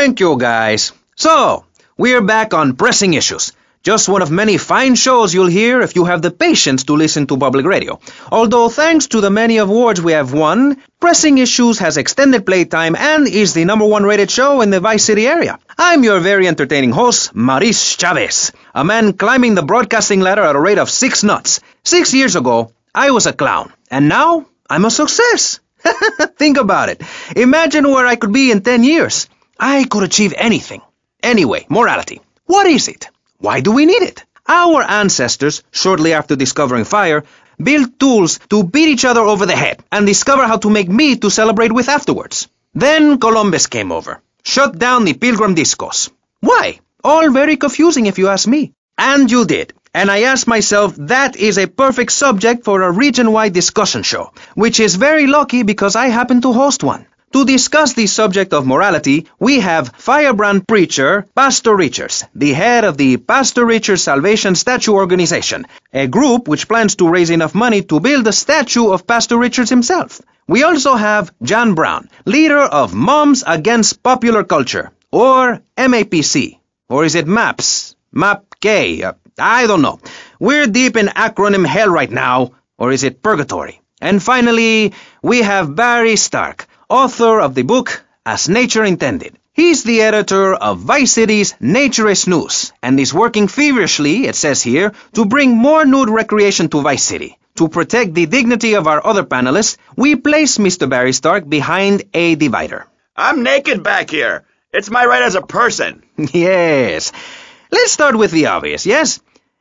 Thank you, guys. So, we're back on pressing issues. Just one of many fine shows you'll hear if you have the patience to listen to public radio. Although thanks to the many awards we have won, Pressing Issues has extended playtime and is the number one rated show in the Vice City area. I'm your very entertaining host, Maurice Chavez, a man climbing the broadcasting ladder at a rate of six knots. Six years ago, I was a clown, and now I'm a success. Think about it. Imagine where I could be in 10 years. I could achieve anything. Anyway, morality. What is it? Why do we need it? Our ancestors, shortly after discovering fire, built tools to beat each other over the head and discover how to make meat to celebrate with afterwards. Then Columbus came over, shut down the Pilgrim discourse. Why? All very confusing if you ask me. And you did. And I asked myself, that is a perfect subject for a region-wide discussion show, which is very lucky because I happen to host one. To discuss the subject of morality, we have firebrand preacher Pastor Richards, the head of the Pastor Richards Salvation Statue Organization, a group which plans to raise enough money to build a statue of Pastor Richards himself. We also have Jan Brown, leader of Moms Against Popular Culture, or MAPC. Or is it MAPS? MAPK? Uh, I don't know. We're deep in acronym hell right now, or is it purgatory? And finally, we have Barry Stark, author of the book As Nature Intended. He's the editor of Vice City's Naturist News and is working feverishly, it says here, to bring more nude recreation to Vice City. To protect the dignity of our other panelists, we place Mr. Barry Stark behind a divider. I'm naked back here. It's my right as a person. yes. Let's start with the obvious, yes?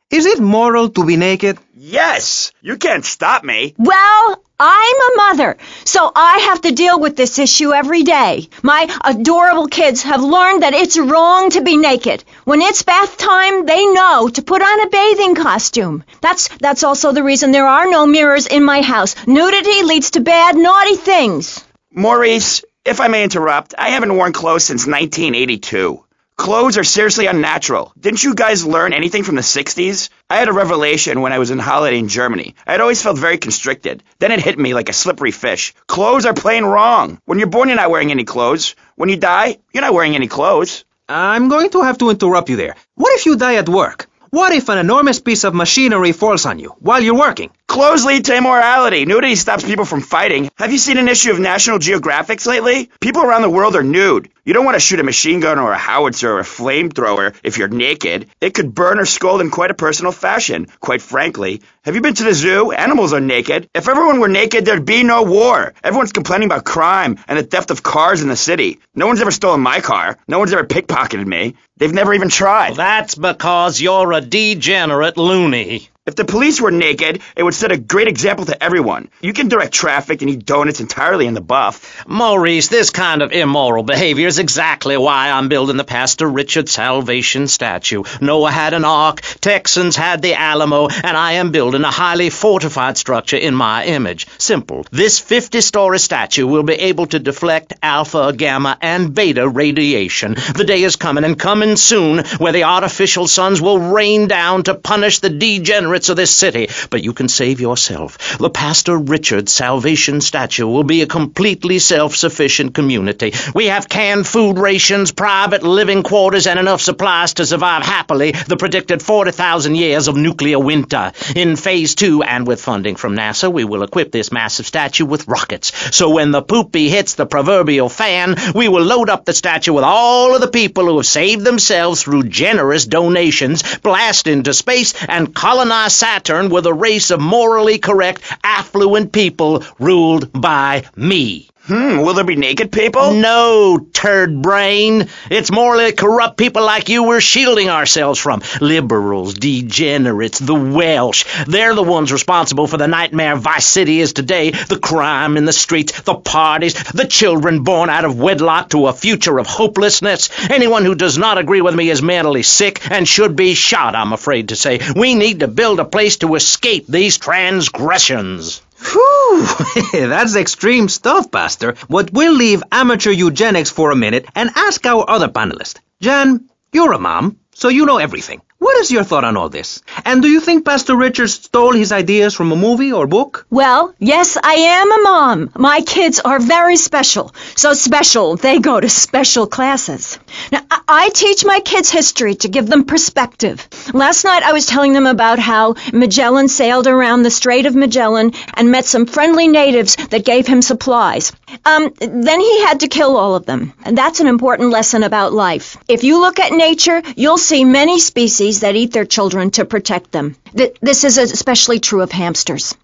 Is it moral to be naked? Yes! You can't stop me. Well, I'm a mother, so I have to deal with this issue every day. My adorable kids have learned that it's wrong to be naked. When it's bath time, they know to put on a bathing costume. That's that's also the reason there are no mirrors in my house. Nudity leads to bad, naughty things. Maurice, if I may interrupt, I haven't worn clothes since 1982. Clothes are seriously unnatural. Didn't you guys learn anything from the 60s? I had a revelation when I was on holiday in Germany. I had always felt very constricted. Then it hit me like a slippery fish. Clothes are plain wrong. When you're born, you're not wearing any clothes. When you die, you're not wearing any clothes. I'm going to have to interrupt you there. What if you die at work? What if an enormous piece of machinery falls on you while you're working? Clothes lead to immorality. Nudity stops people from fighting. Have you seen an issue of National Geographic lately? People around the world are nude. You don't want to shoot a machine gun or a howitzer or a flamethrower if you're naked. It could burn or scald in quite a personal fashion, quite frankly. Have you been to the zoo? Animals are naked. If everyone were naked, there'd be no war. Everyone's complaining about crime and the theft of cars in the city. No one's ever stolen my car. No one's ever pickpocketed me. They've never even tried. Well, that's because you're a degenerate loony. If the police were naked, it would set a great example to everyone. You can direct traffic and eat donuts entirely in the buff. Maurice, this kind of immoral behavior is exactly why I'm building the Pastor Richard Salvation statue. Noah had an ark, Texans had the Alamo, and I am building a highly fortified structure in my image. Simple. This 50-story statue will be able to deflect alpha, gamma, and beta radiation. The day is coming, and coming soon, where the artificial suns will rain down to punish the degenerates of this city, but you can save yourself. The Pastor Richard Salvation Statue will be a completely self-sufficient community. We have canned food rations, private living quarters, and enough supplies to survive happily the predicted 40,000 years of nuclear winter. In Phase 2, and with funding from NASA, we will equip this massive statue with rockets. So when the poopy hits the proverbial fan, we will load up the statue with all of the people who have saved themselves through generous donations, blast into space, and colonize Saturn with a race of morally correct, affluent people ruled by me. Hmm, will there be naked people? No, turd brain. It's morally corrupt people like you we're shielding ourselves from. Liberals, degenerates, the Welsh. They're the ones responsible for the nightmare Vice City is today. The crime in the streets, the parties, the children born out of wedlock to a future of hopelessness. Anyone who does not agree with me is mentally sick and should be shot, I'm afraid to say. We need to build a place to escape these transgressions. Whew, that's extreme stuff, Pastor. But we'll leave amateur eugenics for a minute and ask our other panelist. Jan, you're a mom, so you know everything. What is your thought on all this? And do you think Pastor Richards stole his ideas from a movie or book? Well, yes, I am a mom. My kids are very special. So special, they go to special classes. Now, I, I teach my kids history to give them perspective. Last night I was telling them about how Magellan sailed around the Strait of Magellan and met some friendly natives that gave him supplies. Um, then he had to kill all of them. And that's an important lesson about life. If you look at nature, you'll see many species that eat their children to protect them. Th- this is especially true of hamsters.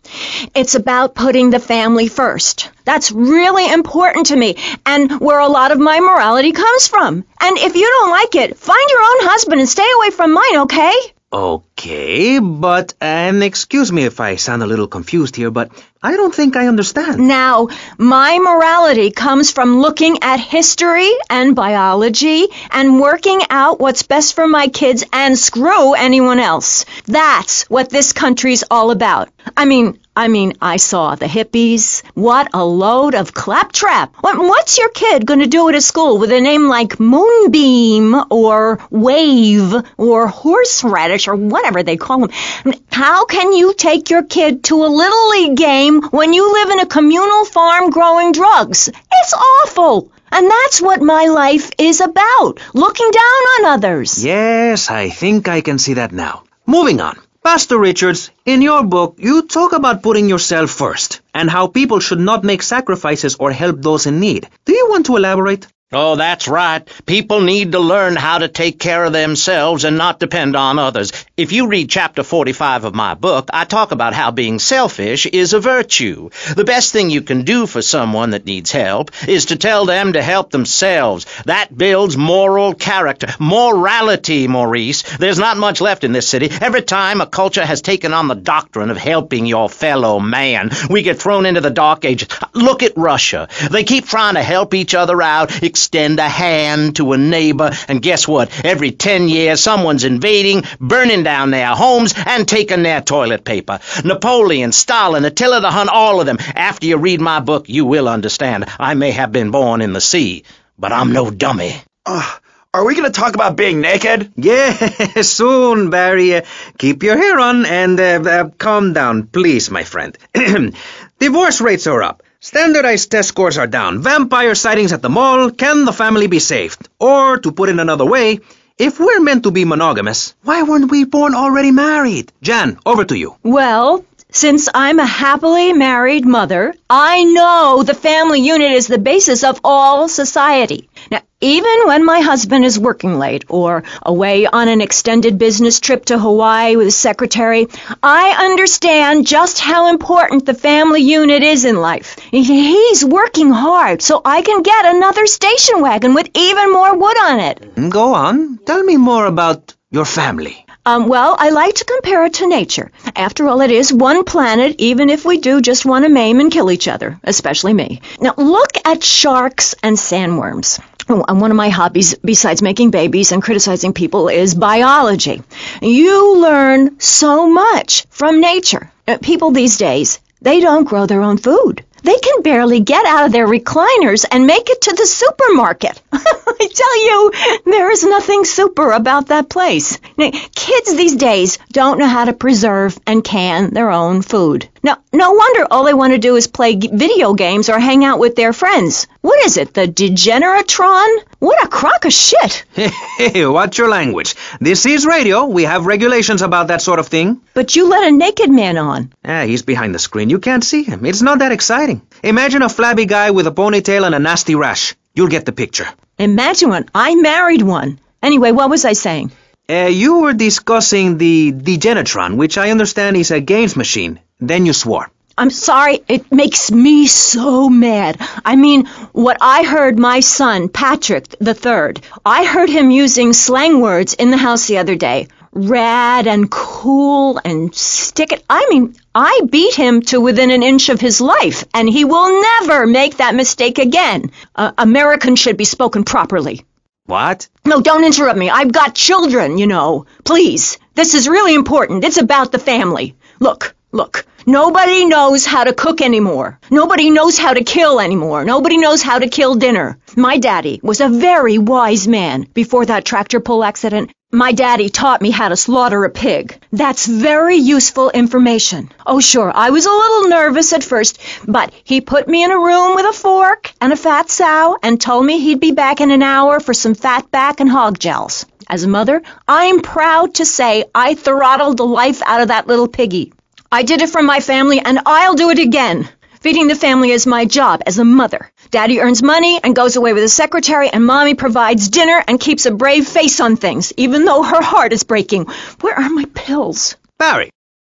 It's about putting the family first. That's really important to me and where a lot of my morality comes from. And if you don't like it, find your own husband and stay away from mine, okay? Okay, but, and excuse me if I sound a little confused here, but I don't think I understand. Now, my morality comes from looking at history and biology and working out what's best for my kids and screw anyone else. That's what this country's all about. I mean, I mean, I saw the hippies. What a load of claptrap. What's your kid going to do at a school with a name like Moonbeam or Wave or Horseradish or whatever they call them? How can you take your kid to a Little League game when you live in a communal farm growing drugs? It's awful. And that's what my life is about, looking down on others. Yes, I think I can see that now. Moving on. Pastor Richards, in your book, you talk about putting yourself first and how people should not make sacrifices or help those in need. Do you want to elaborate? Oh, that's right. People need to learn how to take care of themselves and not depend on others. If you read chapter 45 of my book, I talk about how being selfish is a virtue. The best thing you can do for someone that needs help is to tell them to help themselves. That builds moral character. Morality, Maurice. There's not much left in this city. Every time a culture has taken on the doctrine of helping your fellow man, we get thrown into the dark ages. Look at Russia. They keep trying to help each other out, extend a hand to a neighbor, and guess what? Every ten years, someone's invading, burning down their homes, and taking their toilet paper. Napoleon, Stalin, Attila the Hun, all of them. After you read my book, you will understand. I may have been born in the sea, but I'm no dummy. Ugh. Are we going to talk about being naked? Yes, soon, Barry. Uh, keep your hair on and uh, uh, calm down, please, my friend. Divorce rates are up. Standardized test scores are down. Vampire sightings at the mall. Can the family be saved? Or, to put it another way, if we're meant to be monogamous, why weren't we born already married? Jan, over to you. Well, since I'm a happily married mother, I know the family unit is the basis of all society. Now, even when my husband is working late or away on an extended business trip to Hawaii with his secretary, I understand just how important the family unit is in life. He's working hard so I can get another station wagon with even more wood on it. Go on. Tell me more about your family. Um, well, I like to compare it to nature. After all, it is one planet, even if we do just want to maim and kill each other, especially me. Now, look at sharks and sandworms. Oh, and one of my hobbies, besides making babies and criticizing people, is biology. You learn so much from nature. Uh, People these days, they don't grow their own food. They can barely get out of their recliners and make it to the supermarket. I tell you, there is nothing super about that place. Now, kids these days don't know how to preserve and can their own food. Now, no wonder all they want to do is play video games or hang out with their friends. What is it, the Degeneratron? What a crock of shit. Hey, watch your language. This is radio. We have regulations about that sort of thing. But you let a naked man on. Ah, he's behind the screen. You can't see him. It's not that exciting. Imagine a flabby guy with a ponytail and a nasty rash. You'll get the picture. Imagine one. I married one. Anyway, what was I saying? Uh, you were discussing the Degenatron, which I understand is a games machine. Then you swore. I'm sorry, it makes me so mad. I mean, what I heard my son, Patrick the third, I heard him using slang words in the house the other day. Rad and cool and stick it. I mean, I beat him to within an inch of his life, and he will never make that mistake again. Uh, American should be spoken properly. What? No, don't interrupt me. I've got children, you know. Please. This is really important. It's about the family. Look, Look, nobody knows how to cook anymore. Nobody knows how to kill anymore. Nobody knows how to kill dinner. My daddy was a very wise man before that tractor pull accident. My daddy taught me how to slaughter a pig. That's very useful information. Oh, sure, I was a little nervous at first, but he put me in a room with a fork and a fat sow and told me he'd be back in an hour for some fat back and hog gels. As a mother, I'm proud to say I throttled the life out of that little piggy. I did it for my family, and I'll do it again. Feeding the family is my job as a mother. Daddy earns money and goes away with a secretary, and Mommy provides dinner and keeps a brave face on things, even though her heart is breaking. Where are my pills? Barry,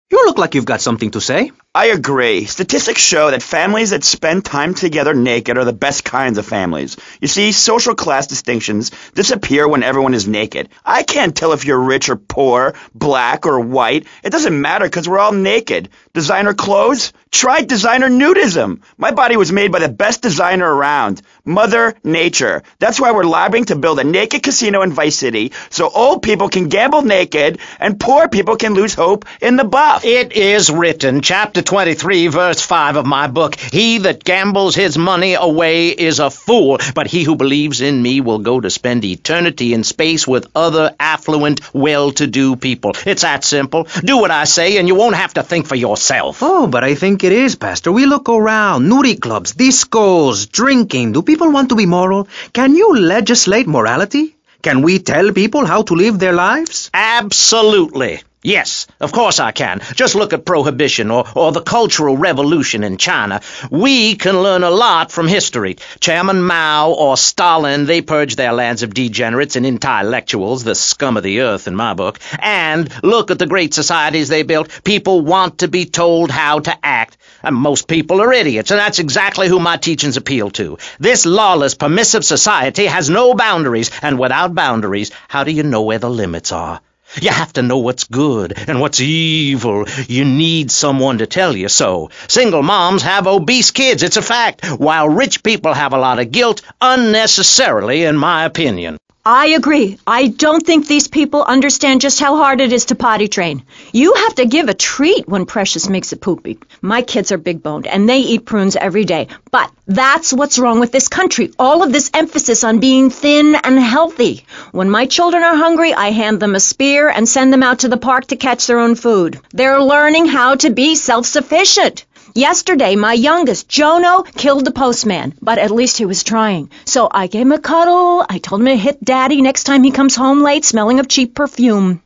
you look like you've got something to say. I agree. Statistics show that families that spend time together naked are the best kinds of families. You see, social class distinctions disappear when everyone is naked. I can't tell if you're rich or poor, black or white. It doesn't matter because we're all naked. Designer clothes? Try designer nudism. My body was made by the best designer around, Mother Nature. That's why we're lobbying to build a naked casino in Vice City so old people can gamble naked and poor people can lose hope in the buff. It is written, chapter 23, verse 5 of my book He that gambles his money away is a fool, but he who believes in me will go to spend eternity in space with other affluent, well to do people. It's that simple. Do what I say, and you won't have to think for yourself. Oh, but I think it is, Pastor. We look around. Nudie clubs, discos, drinking. Do people want to be moral? Can you legislate morality? Can we tell people how to live their lives? Absolutely. Yes, of course I can. Just look at Prohibition or, or the Cultural Revolution in China. We can learn a lot from history. Chairman Mao or Stalin, they purged their lands of degenerates and intellectuals, the scum of the earth in my book. And look at the great societies they built. People want to be told how to act. And most people are idiots, and that's exactly who my teachings appeal to. This lawless, permissive society has no boundaries, and without boundaries, how do you know where the limits are? You have to know what's good and what's evil. You need someone to tell you so. Single moms have obese kids, it's a fact, while rich people have a lot of guilt, unnecessarily, in my opinion. I agree. I don't think these people understand just how hard it is to potty train. You have to give a treat when Precious makes a poopy. My kids are big boned and they eat prunes every day. But that's what's wrong with this country. All of this emphasis on being thin and healthy. When my children are hungry, I hand them a spear and send them out to the park to catch their own food. They're learning how to be self-sufficient. Yesterday, my youngest, Jono, killed the postman, but at least he was trying. So I gave him a cuddle. I told him to hit daddy next time he comes home late smelling of cheap perfume.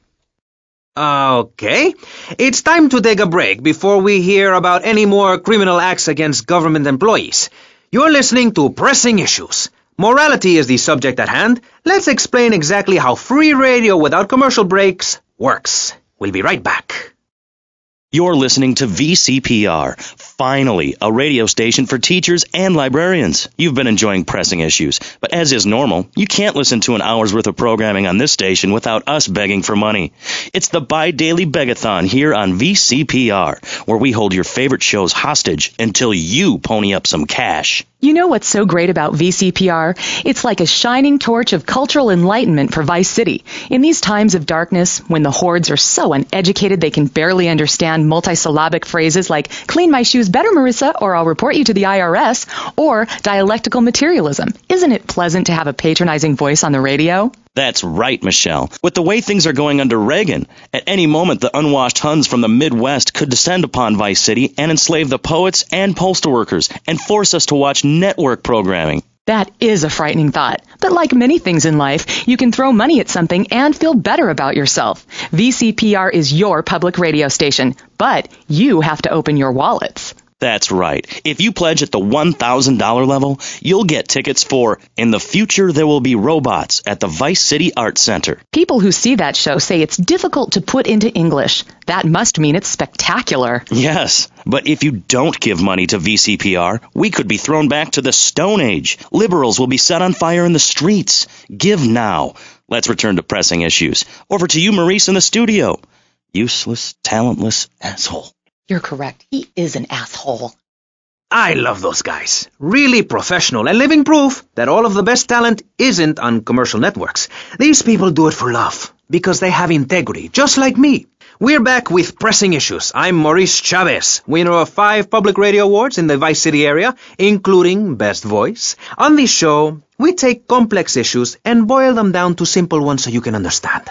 Okay. It's time to take a break before we hear about any more criminal acts against government employees. You're listening to Pressing Issues. Morality is the subject at hand. Let's explain exactly how free radio without commercial breaks works. We'll be right back. You're listening to VCPR, finally, a radio station for teachers and librarians. You've been enjoying pressing issues, but as is normal, you can't listen to an hour's worth of programming on this station without us begging for money. It's the bi daily begathon here on VCPR, where we hold your favorite shows hostage until you pony up some cash. You know what's so great about VCPR? It's like a shining torch of cultural enlightenment for Vice City. In these times of darkness, when the hordes are so uneducated they can barely understand multisyllabic phrases like, clean my shoes better, Marissa, or I'll report you to the IRS, or dialectical materialism. Isn't it pleasant to have a patronizing voice on the radio? That's right, Michelle. With the way things are going under Reagan, at any moment the unwashed Huns from the Midwest could descend upon Vice City and enslave the poets and postal workers and force us to watch network programming. That is a frightening thought. But like many things in life, you can throw money at something and feel better about yourself. VCPR is your public radio station, but you have to open your wallets. That's right. If you pledge at the $1,000 level, you'll get tickets for In the Future There Will Be Robots at the Vice City Arts Center. People who see that show say it's difficult to put into English. That must mean it's spectacular. Yes, but if you don't give money to VCPR, we could be thrown back to the Stone Age. Liberals will be set on fire in the streets. Give now. Let's return to pressing issues. Over to you, Maurice, in the studio. Useless, talentless asshole. You're correct. He is an asshole. I love those guys. Really professional and living proof that all of the best talent isn't on commercial networks. These people do it for love, because they have integrity, just like me. We're back with pressing issues. I'm Maurice Chavez, winner of five public radio awards in the Vice City area, including Best Voice. On this show, we take complex issues and boil them down to simple ones so you can understand.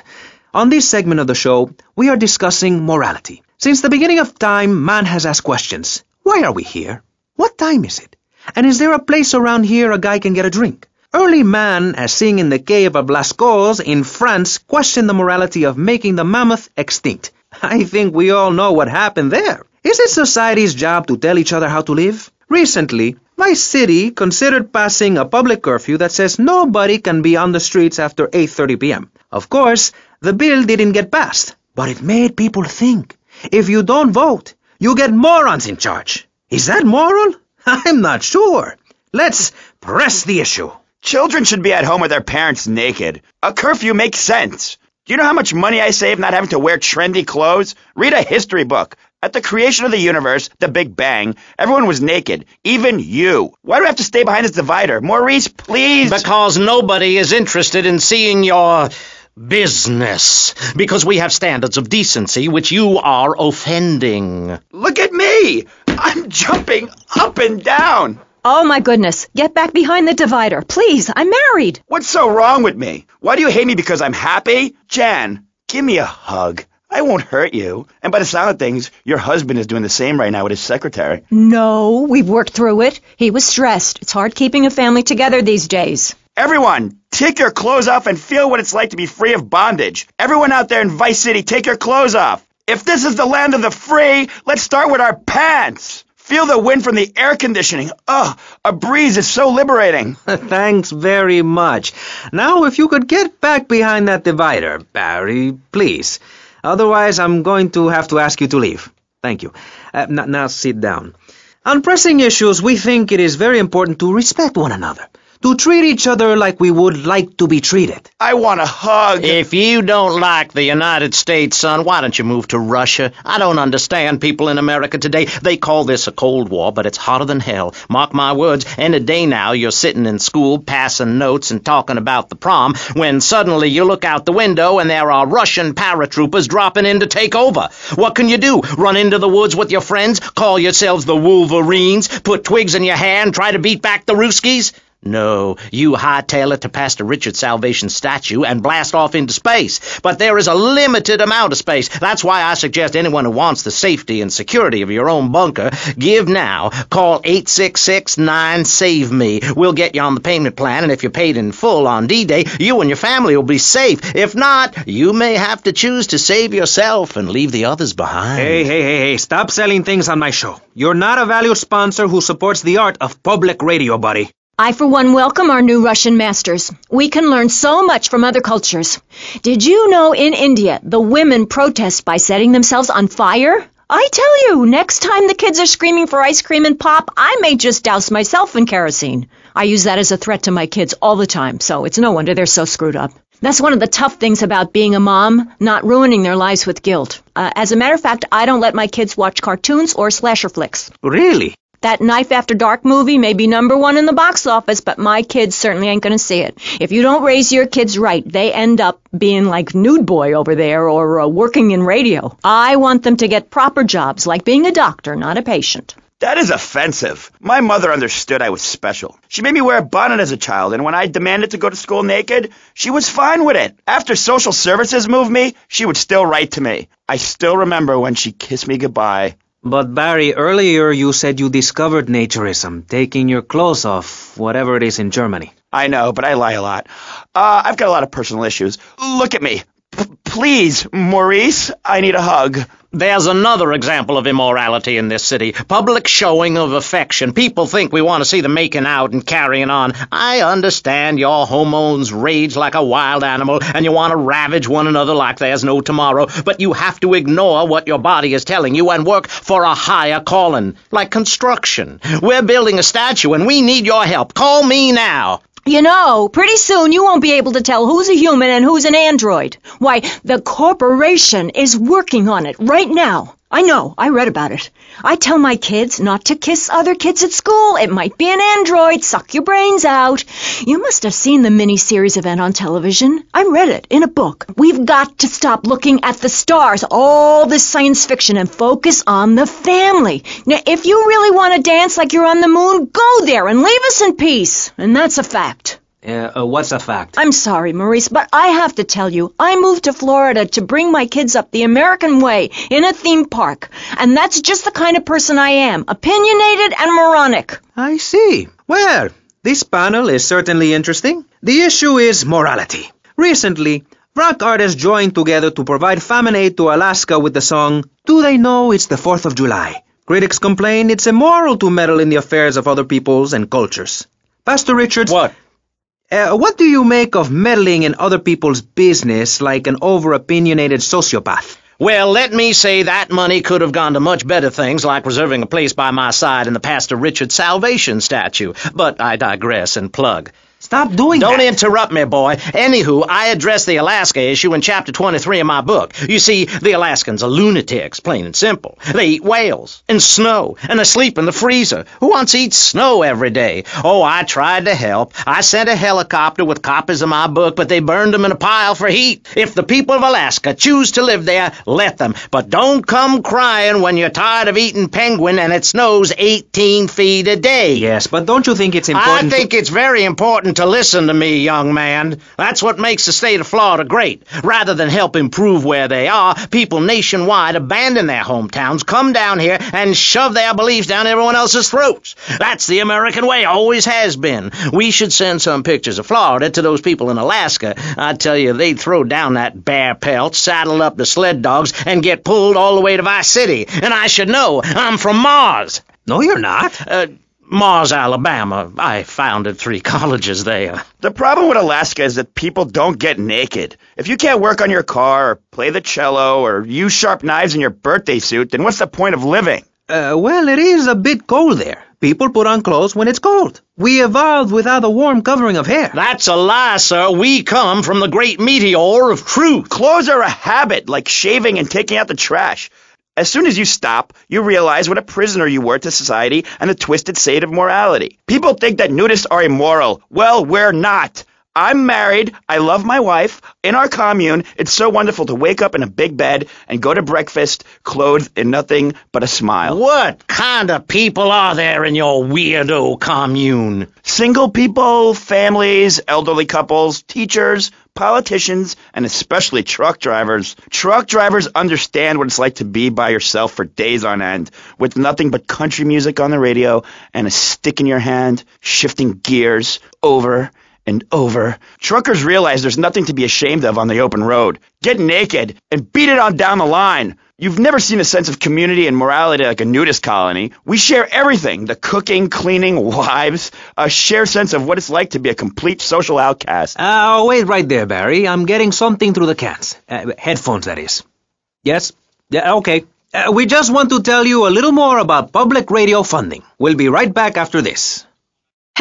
On this segment of the show, we are discussing morality. Since the beginning of time, man has asked questions. Why are we here? What time is it? And is there a place around here a guy can get a drink? Early man, as seen in the cave of Lascaux in France, questioned the morality of making the mammoth extinct. I think we all know what happened there. Is it society's job to tell each other how to live? Recently, my city considered passing a public curfew that says nobody can be on the streets after 8:30 p.m. Of course, the bill didn't get passed, but it made people think. If you don't vote, you get morons in charge. Is that moral? I'm not sure. Let's press the issue. Children should be at home with their parents naked. A curfew makes sense. Do you know how much money I save not having to wear trendy clothes? Read a history book. At the creation of the universe, the Big Bang, everyone was naked. Even you. Why do I have to stay behind this divider? Maurice, please. Because nobody is interested in seeing your business. Because we have standards of decency which you are offending. Look at me. I'm jumping up and down. Oh my goodness. Get back behind the divider. Please, I'm married. What's so wrong with me? Why do you hate me because I'm happy? Jan, give me a hug. I won't hurt you. And by the sound of things, your husband is doing the same right now with his secretary. No, we've worked through it. He was stressed. It's hard keeping a family together these days. Everyone, take your clothes off and feel what it's like to be free of bondage. Everyone out there in Vice City, take your clothes off. If this is the land of the free, let's start with our pants. Feel the wind from the air conditioning. Ugh, a breeze is so liberating. Thanks very much. Now, if you could get back behind that divider, Barry, please. Otherwise, I'm going to have to ask you to leave. Thank you. Uh, n- now sit down. On pressing issues, we think it is very important to respect one another to treat each other like we would like to be treated. I want a hug. If you don't like the United States, son, why don't you move to Russia? I don't understand people in America today. They call this a Cold War, but it's hotter than hell. Mark my words, any day now you're sitting in school passing notes and talking about the prom when suddenly you look out the window and there are Russian paratroopers dropping in to take over. What can you do? Run into the woods with your friends? Call yourselves the Wolverines? Put twigs in your hair and try to beat back the Ruskies? No, you hightail it to Pastor Richard's Salvation statue and blast off into space. But there is a limited amount of space. That's why I suggest anyone who wants the safety and security of your own bunker, give now. Call 866-9-SAVE-ME. We'll get you on the payment plan, and if you're paid in full on D-Day, you and your family will be safe. If not, you may have to choose to save yourself and leave the others behind. Hey, hey, hey, hey, stop selling things on my show. You're not a valued sponsor who supports the art of public radio, buddy. I, for one, welcome our new Russian masters. We can learn so much from other cultures. Did you know in India the women protest by setting themselves on fire? I tell you, next time the kids are screaming for ice cream and pop, I may just douse myself in kerosene. I use that as a threat to my kids all the time, so it's no wonder they're so screwed up. That's one of the tough things about being a mom, not ruining their lives with guilt. Uh, as a matter of fact, I don't let my kids watch cartoons or slasher flicks. Really? That Knife After Dark movie may be number one in the box office, but my kids certainly ain't gonna see it. If you don't raise your kids right, they end up being like Nude Boy over there or uh, working in radio. I want them to get proper jobs, like being a doctor, not a patient. That is offensive. My mother understood I was special. She made me wear a bonnet as a child, and when I demanded to go to school naked, she was fine with it. After social services moved me, she would still write to me. I still remember when she kissed me goodbye. But Barry, earlier you said you discovered naturism, taking your clothes off, whatever it is in Germany. I know, but I lie a lot. Uh, I've got a lot of personal issues. Look at me. Please, Maurice, I need a hug. There's another example of immorality in this city. Public showing of affection. People think we want to see the making out and carrying on. I understand your hormones rage like a wild animal and you want to ravage one another like there's no tomorrow, but you have to ignore what your body is telling you and work for a higher calling, like construction. We're building a statue and we need your help. Call me now. You know, pretty soon you won't be able to tell who's a human and who's an android. Why, the corporation is working on it right now. I know. I read about it. I tell my kids not to kiss other kids at school. It might be an android. Suck your brains out. You must have seen the miniseries event on television. I read it in a book. We've got to stop looking at the stars, all this science fiction, and focus on the family. Now, if you really want to dance like you're on the moon, go there and leave us in peace. And that's a fact. Uh, uh, what's a fact? I'm sorry, Maurice, but I have to tell you, I moved to Florida to bring my kids up the American way in a theme park. And that's just the kind of person I am opinionated and moronic. I see. Well, this panel is certainly interesting. The issue is morality. Recently, rock artists joined together to provide famine aid to Alaska with the song Do They Know It's the 4th of July? Critics complain it's immoral to meddle in the affairs of other peoples and cultures. Pastor Richards. What? Uh, what do you make of meddling in other people's business like an over-opinionated sociopath? Well, let me say that money could have gone to much better things, like reserving a place by my side in the Pastor Richard Salvation statue. But I digress and plug. Stop doing that. Don't that. interrupt me, boy. Anywho, I address the Alaska issue in chapter 23 of my book. You see, the Alaskans are lunatics, plain and simple. They eat whales and snow, and they sleep in the freezer. Who wants to eat snow every day? Oh, I tried to help. I sent a helicopter with copies of my book, but they burned them in a pile for heat. If the people of Alaska choose to live there, let them. But don't come crying when you're tired of eating penguin and it snows 18 feet a day. Yes, but don't you think it's important? I think it's very important to listen to me, young man. That's what makes the state of Florida great. Rather than help improve where they are, people nationwide abandon their hometowns, come down here, and shove their beliefs down everyone else's throats. That's the American way, always has been. We should send some pictures of Florida to those people in Alaska. I tell you, they'd throw down that bear pelt, saddle up the sled dogs, and get pulled all the way to Vice City. And I should know, I'm from Mars. No, you're not. Uh, Mars, Alabama. I founded three colleges there. The problem with Alaska is that people don't get naked. If you can't work on your car, or play the cello, or use sharp knives in your birthday suit, then what's the point of living? Uh, well, it is a bit cold there. People put on clothes when it's cold. We evolved without a warm covering of hair. That's a lie, sir. We come from the great meteor of truth. Clothes are a habit, like shaving and taking out the trash. As soon as you stop, you realize what a prisoner you were to society and the twisted state of morality. People think that nudists are immoral. Well, we're not. I'm married. I love my wife. In our commune, it's so wonderful to wake up in a big bed and go to breakfast clothed in nothing but a smile. What kind of people are there in your weirdo commune? Single people, families, elderly couples, teachers, politicians, and especially truck drivers. Truck drivers understand what it's like to be by yourself for days on end, with nothing but country music on the radio and a stick in your hand, shifting gears over and over. Truckers realize there's nothing to be ashamed of on the open road. Get naked and beat it on down the line. You've never seen a sense of community and morality like a nudist colony. We share everything the cooking, cleaning, wives, a shared sense of what it's like to be a complete social outcast. Uh, wait right there, Barry. I'm getting something through the cans. Uh, headphones, that is. Yes? Yeah, okay. Uh, we just want to tell you a little more about public radio funding. We'll be right back after this.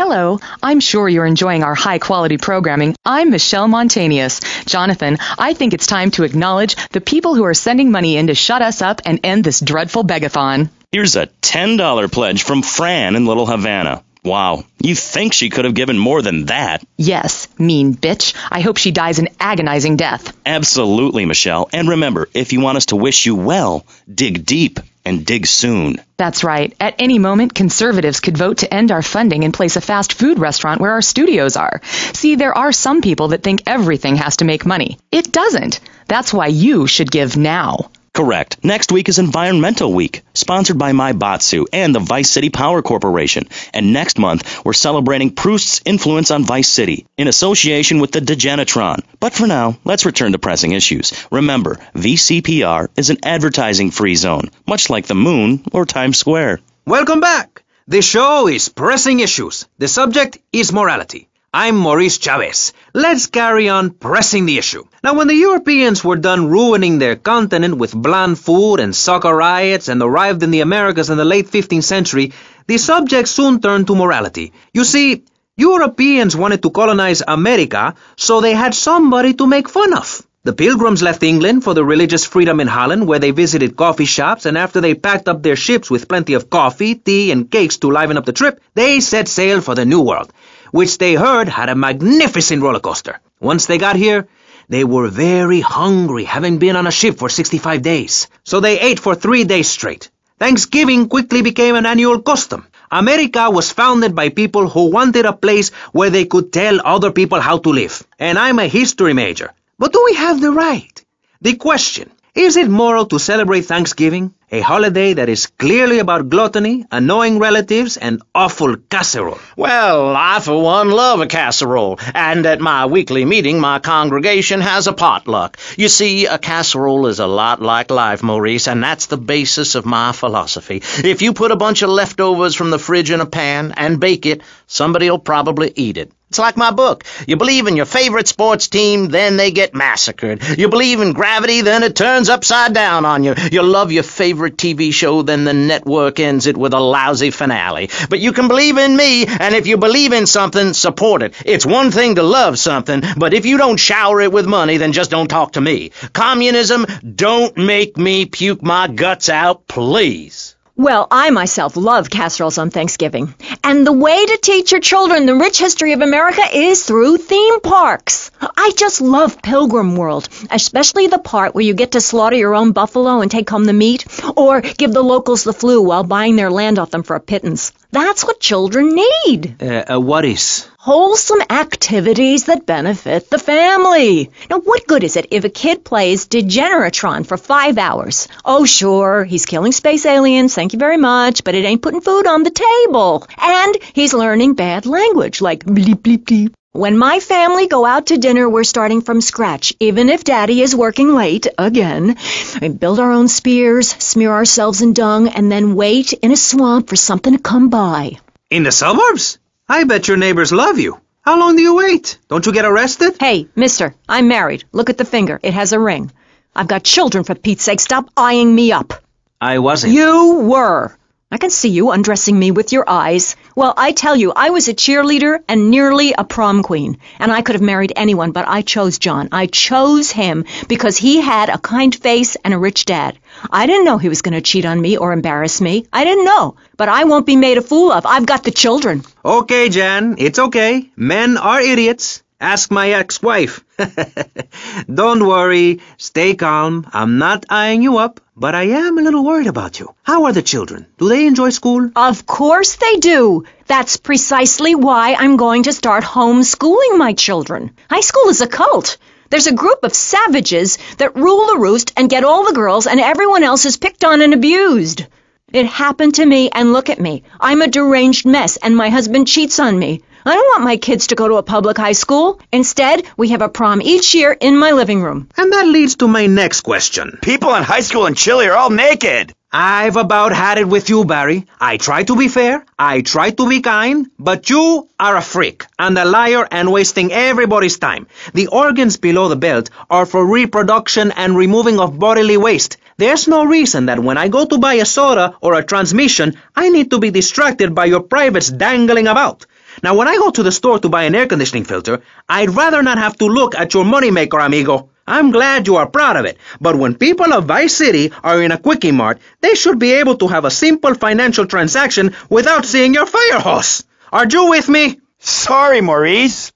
Hello, I'm sure you're enjoying our high quality programming. I'm Michelle Montanius. Jonathan, I think it's time to acknowledge the people who are sending money in to shut us up and end this dreadful begathon. Here's a $10 pledge from Fran in Little Havana. Wow, you think she could have given more than that? Yes, mean bitch. I hope she dies an agonizing death. Absolutely, Michelle. And remember, if you want us to wish you well, dig deep and dig soon. That's right. At any moment, conservatives could vote to end our funding and place a fast food restaurant where our studios are. See, there are some people that think everything has to make money. It doesn't. That's why you should give now. Correct. Next week is Environmental Week, sponsored by Maibatsu and the Vice City Power Corporation. And next month, we're celebrating Proust's influence on Vice City in association with the Degenatron. But for now, let's return to pressing issues. Remember, VCPR is an advertising free zone, much like the moon or Times Square. Welcome back. The show is Pressing Issues. The subject is morality. I'm Maurice Chavez. Let's carry on pressing the issue. Now, when the Europeans were done ruining their continent with bland food and soccer riots and arrived in the Americas in the late 15th century, the subject soon turned to morality. You see, Europeans wanted to colonize America, so they had somebody to make fun of. The Pilgrims left England for the religious freedom in Holland, where they visited coffee shops, and after they packed up their ships with plenty of coffee, tea, and cakes to liven up the trip, they set sail for the New World, which they heard had a magnificent roller coaster. Once they got here, they were very hungry, having been on a ship for 65 days. So they ate for three days straight. Thanksgiving quickly became an annual custom. America was founded by people who wanted a place where they could tell other people how to live. And I'm a history major. But do we have the right? The question, is it moral to celebrate Thanksgiving, a holiday that is clearly about gluttony, annoying relatives, and awful casserole? Well, I for one love a casserole, and at my weekly meeting my congregation has a potluck. You see, a casserole is a lot like life, Maurice, and that's the basis of my philosophy. If you put a bunch of leftovers from the fridge in a pan and bake it, somebody'll probably eat it. It's like my book. You believe in your favorite sports team, then they get massacred. You believe in gravity, then it turns upside down on you. You love your favorite TV show, then the network ends it with a lousy finale. But you can believe in me, and if you believe in something, support it. It's one thing to love something, but if you don't shower it with money, then just don't talk to me. Communism, don't make me puke my guts out, please. Well, I myself love casseroles on Thanksgiving. And the way to teach your children the rich history of America is through theme parks. I just love Pilgrim World, especially the part where you get to slaughter your own buffalo and take home the meat, or give the locals the flu while buying their land off them for a pittance. That's what children need. Uh, uh, what is? Wholesome activities that benefit the family. Now, what good is it if a kid plays Degeneratron for five hours? Oh, sure, he's killing space aliens, thank you very much, but it ain't putting food on the table. And he's learning bad language like bleep bleep bleep. When my family go out to dinner, we're starting from scratch, even if Daddy is working late again. We build our own spears, smear ourselves in dung, and then wait in a swamp for something to come by. In the suburbs? I bet your neighbors love you. How long do you wait? Don't you get arrested? Hey, mister, I'm married. Look at the finger. It has a ring. I've got children, for Pete's sake. Stop eyeing me up. I wasn't. You were. I can see you undressing me with your eyes. Well, I tell you, I was a cheerleader and nearly a prom queen. And I could have married anyone, but I chose John. I chose him because he had a kind face and a rich dad. I didn't know he was going to cheat on me or embarrass me. I didn't know. But I won't be made a fool of. I've got the children. Okay, Jan, it's okay. Men are idiots. Ask my ex-wife. Don't worry. Stay calm. I'm not eyeing you up, but I am a little worried about you. How are the children? Do they enjoy school? Of course they do. That's precisely why I'm going to start homeschooling my children. High school is a cult. There's a group of savages that rule the roost and get all the girls, and everyone else is picked on and abused. It happened to me, and look at me. I'm a deranged mess, and my husband cheats on me. I don't want my kids to go to a public high school. Instead, we have a prom each year in my living room. And that leads to my next question. People in high school in Chile are all naked. I've about had it with you, Barry. I try to be fair, I try to be kind, but you are a freak and a liar and wasting everybody's time. The organs below the belt are for reproduction and removing of bodily waste. There's no reason that when I go to buy a soda or a transmission, I need to be distracted by your privates dangling about. Now, when I go to the store to buy an air conditioning filter, I'd rather not have to look at your moneymaker, amigo. I'm glad you are proud of it, but when people of Vice City are in a Quickie Mart, they should be able to have a simple financial transaction without seeing your fire hose. Are you with me? Sorry, Maurice.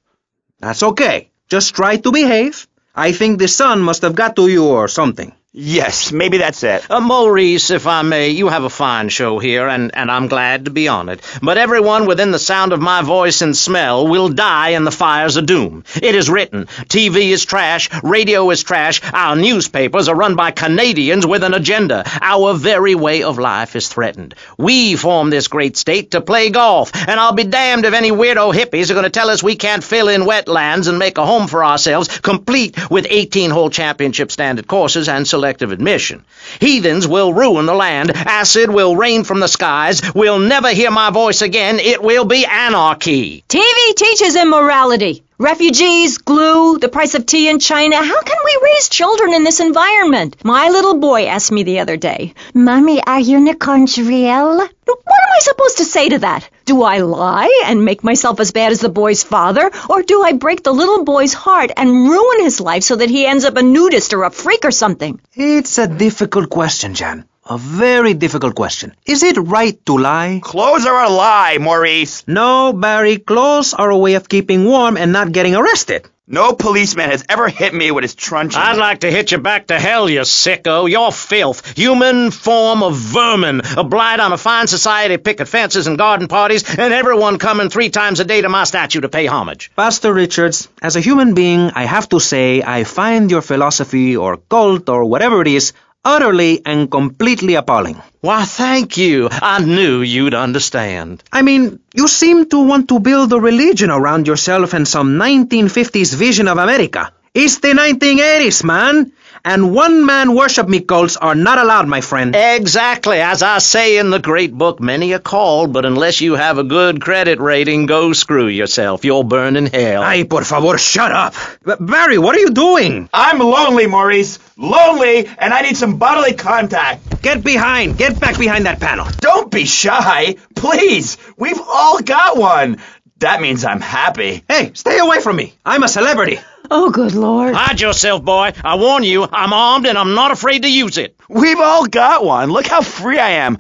That's okay. Just try to behave. I think the sun must have got to you or something. Yes, maybe that's it. Uh, Maurice, if I may, you have a fine show here, and, and I'm glad to be on it. But everyone within the sound of my voice and smell will die in the fires of doom. It is written. TV is trash. Radio is trash. Our newspapers are run by Canadians with an agenda. Our very way of life is threatened. We form this great state to play golf, and I'll be damned if any weirdo hippies are going to tell us we can't fill in wetlands and make a home for ourselves, complete with 18-hole championship standard courses and selective admission. Heathens will ruin the land. Acid will rain from the skies. We'll never hear my voice again. It will be anarchy. TV teaches immorality. Refugees, glue, the price of tea in China. How can we raise children in this environment? My little boy asked me the other day, Mommy, are unicorns real? What am I supposed to say to that? Do I lie and make myself as bad as the boy's father? Or do I break the little boy's heart and ruin his life so that he ends up a nudist or a freak or something? It's a difficult question, Jan. A very difficult question. Is it right to lie? Clothes are a lie, Maurice. No, Barry, clothes are a way of keeping warm and not getting arrested. No policeman has ever hit me with his truncheon. I'd like to hit you back to hell, you sicko. You're filth. Human form of vermin. A blight on a fine society, picket fences and garden parties, and everyone coming three times a day to my statue to pay homage. Pastor Richards, as a human being, I have to say I find your philosophy or cult or whatever it is utterly and completely appalling. Why, thank you. I knew you'd understand. I mean, you seem to want to build a religion around yourself and some 1950s vision of America. It's the 1980s, man. And one-man worship me cults are not allowed, my friend. Exactly. As I say in the great book, many are called, but unless you have a good credit rating, go screw yourself. You'll burn in hell. Ay, por favor, shut up. B- Barry, what are you doing? I'm lonely, Maurice. Lonely, and I need some bodily contact. Get behind. Get back behind that panel. Don't be shy. Please. We've all got one. That means I'm happy. Hey, stay away from me. I'm a celebrity. Oh, good Lord. Hide yourself, boy. I warn you, I'm armed and I'm not afraid to use it. We've all got one. Look how free I am.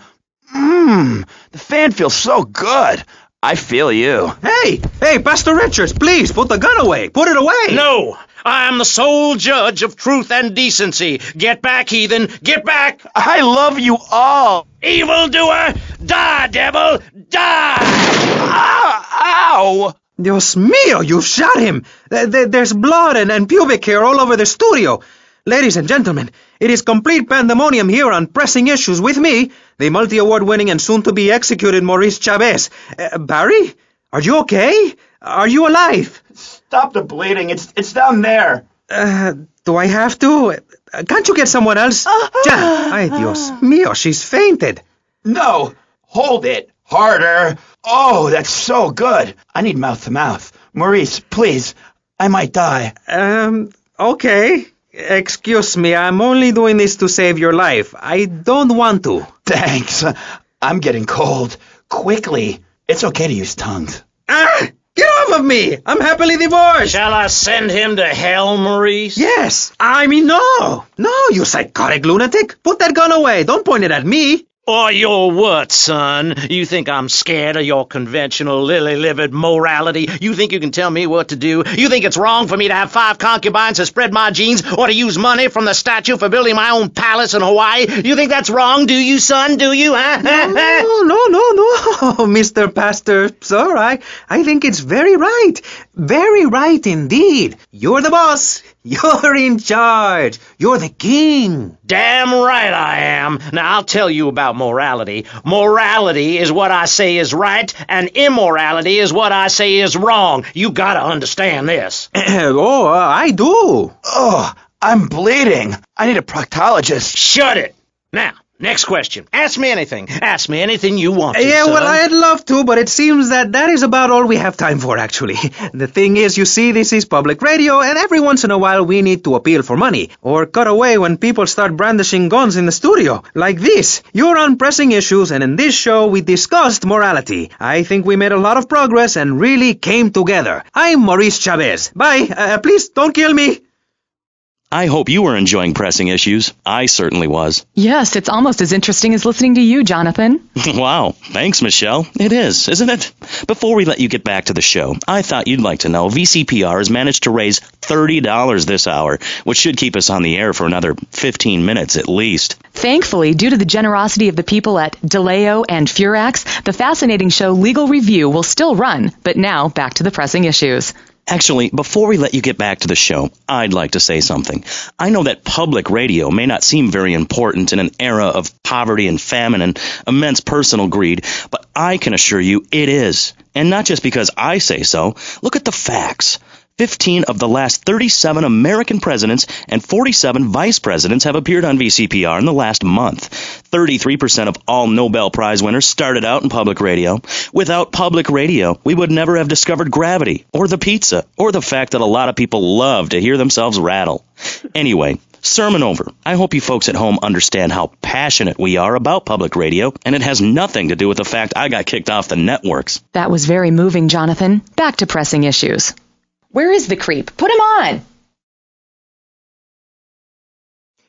Mmm, the fan feels so good. I feel you. Hey, hey, Pastor Richards, please put the gun away. Put it away. No, I am the sole judge of truth and decency. Get back, heathen. Get back. I love you all. Evildoer, die, devil, die! Ah, ow! Dios mío, you've shot him. Th- th- There's blood and, and pubic hair all over the studio. Ladies and gentlemen, it is complete pandemonium here on Pressing Issues with me, the multi-award winning and soon-to-be executed Maurice Chavez. Uh, Barry? Are you okay? Are you alive? Stop the bleeding. It's it's down there. Uh, do I have to? Uh, can't you get someone else? Jan, ay Dios mío, she's fainted. No, hold it harder. Oh, that's so good. I need mouth to mouth. Maurice, please. I might die. Um, okay. Excuse me, I'm only doing this to save your life. I don't want to. Thanks. I'm getting cold. Quickly. It's okay to use tongues. Ah! Get off of me! I'm happily divorced! Shall I send him to hell, Maurice? Yes! I mean, no! No, you psychotic lunatic! Put that gun away! Don't point it at me! Oh, or your what, son? You think I'm scared of your conventional lily-livered morality? You think you can tell me what to do? You think it's wrong for me to have five concubines to spread my genes or to use money from the statue for building my own palace in Hawaii? You think that's wrong, do you, son? Do you, huh? No, no, no, no, Mr. Pastor, sir, I, I think it's very right. Very right indeed. You're the boss. You're in charge. You're the king. Damn right I am. Now I'll tell you about morality. Morality is what I say is right, and immorality is what I say is wrong. You gotta understand this. oh, uh, I do. Oh, I'm bleeding. I need a proctologist. Shut it. Now, next question. Ask me anything. Ask me anything you want to, Yeah, well. I'd love to, but it seems that that is about all we have time for, actually. The thing is, you see, this is public radio, and every once in a while we need to appeal for money, or cut away when people start brandishing guns in the studio, like this. You're on Pressing Issues, and in this show we discussed morality. I think we made a lot of progress and really came together. I'm Maurice Chavez. Bye. Uh, please don't kill me. I hope you were enjoying pressing issues. I certainly was. Yes, it's almost as interesting as listening to you, Jonathan. wow. Thanks, Michelle. It is, isn't it? Before we let you get back to the show, I thought you'd like to know VCPR has managed to raise $30 this hour, which should keep us on the air for another 15 minutes at least. Thankfully, due to the generosity of the people at DeLeo and Furax, the fascinating show Legal Review will still run. But now, back to the pressing issues. Actually, before we let you get back to the show, I'd like to say something. I know that public radio may not seem very important in an era of poverty and famine and immense personal greed, but I can assure you it is. And not just because I say so. Look at the facts. 15 of the last 37 American presidents and 47 vice presidents have appeared on VCPR in the last month. 33% of all Nobel Prize winners started out in public radio. Without public radio, we would never have discovered gravity, or the pizza, or the fact that a lot of people love to hear themselves rattle. Anyway, Sermon over. I hope you folks at home understand how passionate we are about public radio, and it has nothing to do with the fact I got kicked off the networks. That was very moving, Jonathan. Back to pressing issues. Where is the creep? Put him on!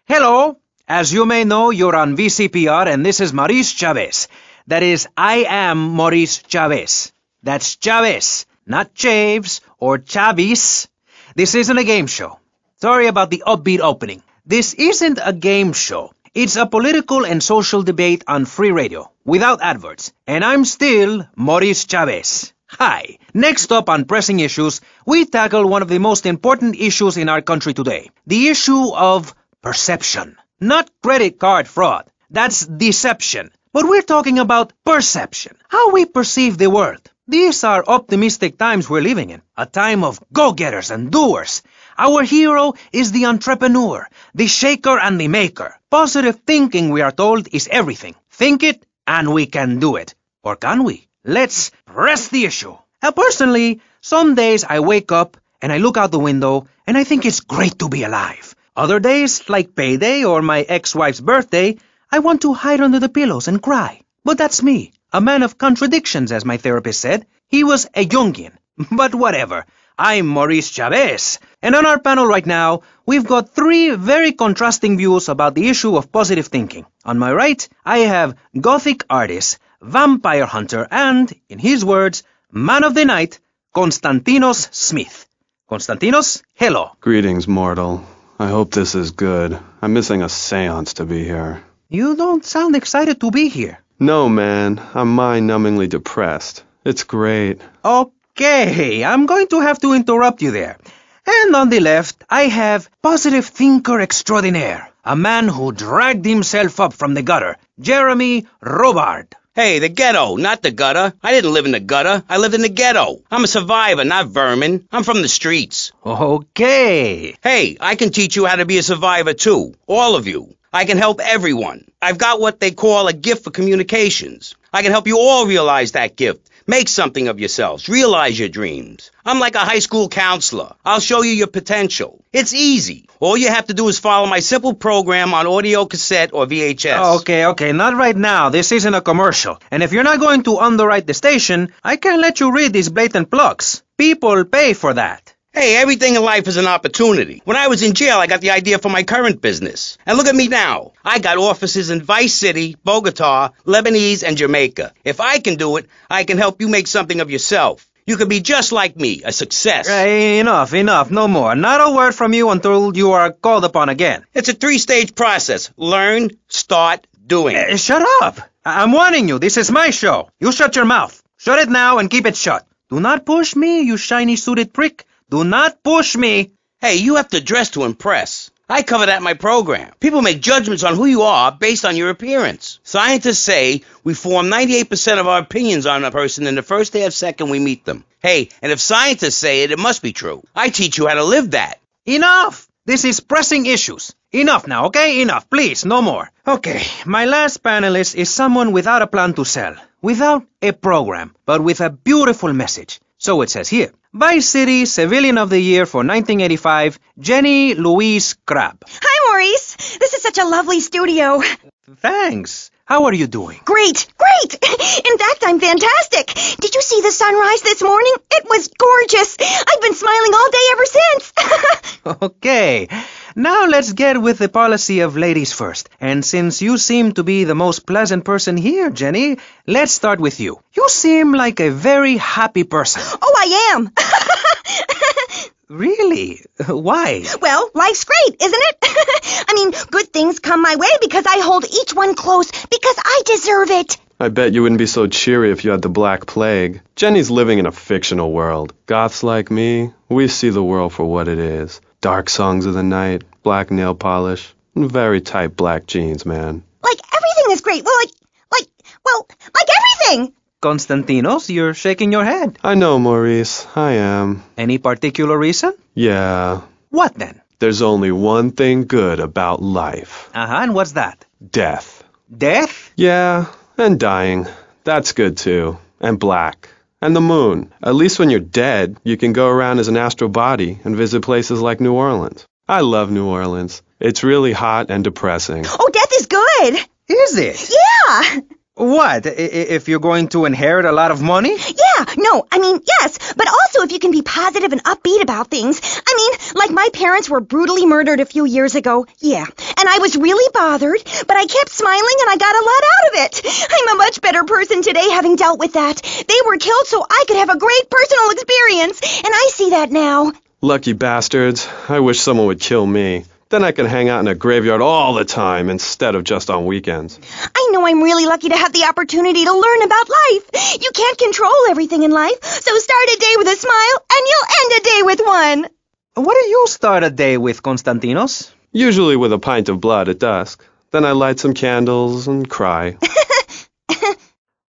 Hello. As you may know, you're on VCPR and this is Maurice Chavez. That is, I am Maurice Chavez. That's Chavez, not Chaves or Chavis. This isn't a game show. Sorry about the upbeat opening. This isn't a game show. It's a political and social debate on free radio, without adverts. And I'm still Maurice Chavez. Hi. Next up on Pressing Issues, we tackle one of the most important issues in our country today. The issue of perception. Not credit card fraud. That's deception. But we're talking about perception. How we perceive the world. These are optimistic times we're living in. A time of go-getters and doers. Our hero is the entrepreneur, the shaker and the maker. Positive thinking, we are told, is everything. Think it and we can do it. Or can we? Let's press the issue. Now, personally, some days I wake up and I look out the window and I think it's great to be alive. Other days, like payday or my ex-wife's birthday, I want to hide under the pillows and cry. But that's me, a man of contradictions, as my therapist said. He was a Jungian. But whatever. I'm Maurice Chavez. And on our panel right now, we've got three very contrasting views about the issue of positive thinking. On my right, I have Gothic artist, vampire hunter, and, in his words, man of the night, Konstantinos Smith. Konstantinos, hello. Greetings, mortal. I hope this is good. I'm missing a seance to be here. You don't sound excited to be here. No, man. I'm mind-numbingly depressed. It's great. Okay, I'm going to have to interrupt you there. And on the left, I have positive thinker extraordinaire, a man who dragged himself up from the gutter, Jeremy Robard. Hey, the ghetto, not the gutter. I didn't live in the gutter. I lived in the ghetto. I'm a survivor, not vermin. I'm from the streets. Okay. Hey, I can teach you how to be a survivor too. All of you. I can help everyone. I've got what they call a gift for communications. I can help you all realize that gift. Make something of yourselves. Realize your dreams. I'm like a high school counselor. I'll show you your potential. It's easy. All you have to do is follow my simple program on audio cassette or VHS. Oh, okay, okay, not right now. This isn't a commercial. And if you're not going to underwrite the station, I can't let you read these blatant plugs. People pay for that. Hey, everything in life is an opportunity. When I was in jail, I got the idea for my current business. And look at me now. I got offices in Vice City, Bogota, Lebanese, and Jamaica. If I can do it, I can help you make something of yourself. You could be just like me, a success. Enough, enough, no more. Not a word from you until you are called upon again. It's a three-stage process. Learn, start, doing. Eh, shut up! I- I'm warning you, this is my show. You shut your mouth. Shut it now and keep it shut. Do not push me, you shiny suited prick. Do not push me. Hey, you have to dress to impress. I cover that in my program. People make judgments on who you are based on your appearance. Scientists say we form 98% of our opinions on a person in the first day half second we meet them. Hey, and if scientists say it, it must be true. I teach you how to live that. Enough! This is pressing issues. Enough now, okay? Enough, please, no more. Okay, my last panelist is someone without a plan to sell, without a program, but with a beautiful message. So it says here. Vice City Civilian of the Year for 1985, Jenny Louise Crabb. Hi, Maurice. This is such a lovely studio. Thanks. How are you doing? Great, great. In fact, I'm fantastic. Did you see the sunrise this morning? It was gorgeous. I've been smiling all day ever since. Okay. Now let's get with the policy of ladies first. And since you seem to be the most pleasant person here, Jenny, let's start with you. You seem like a very happy person. oh, I am. Really? Why? well, life's great, isn't it? I mean, good things come my way because I hold each one close because I deserve it. I bet you wouldn't be so cheery if you had the Black Plague. Jenny's living in a fictional world. Goths like me, we see the world for what it is. Dark songs of the night, black nail polish, and very tight black jeans, man. Like everything is great. Well, like, like, well, like everything. Konstantinos, you're shaking your head. I know, Maurice. I am. Any particular reason? Yeah. What then? There's only one thing good about life. Uh-huh, and what's that? Death. Death? Yeah, and dying. That's good too. And black. And the moon. At least when you're dead, you can go around as an astral body and visit places like New Orleans. I love New Orleans. It's really hot and depressing. Oh, death is good. Is it? Yeah. What? I- i- If you're going to inherit a lot of money? Yeah, no, I mean, yes, but also if you can be positive and upbeat about things. I mean, like my parents were brutally murdered a few years ago. Yeah, and I was really bothered, but I kept smiling and I got a lot out of it. I'm a much better person today having dealt with that. They were killed so I could have a great personal experience, and I see that now. Lucky bastards. I wish someone would kill me. Then I can hang out in a graveyard all the time instead of just on weekends. I know I'm really lucky to have the opportunity to learn about life. You can't control everything in life, so start a day with a smile and you'll end a day with one. What do you start a day with, Konstantinos? Usually with a pint of blood at dusk. Then I light some candles and cry.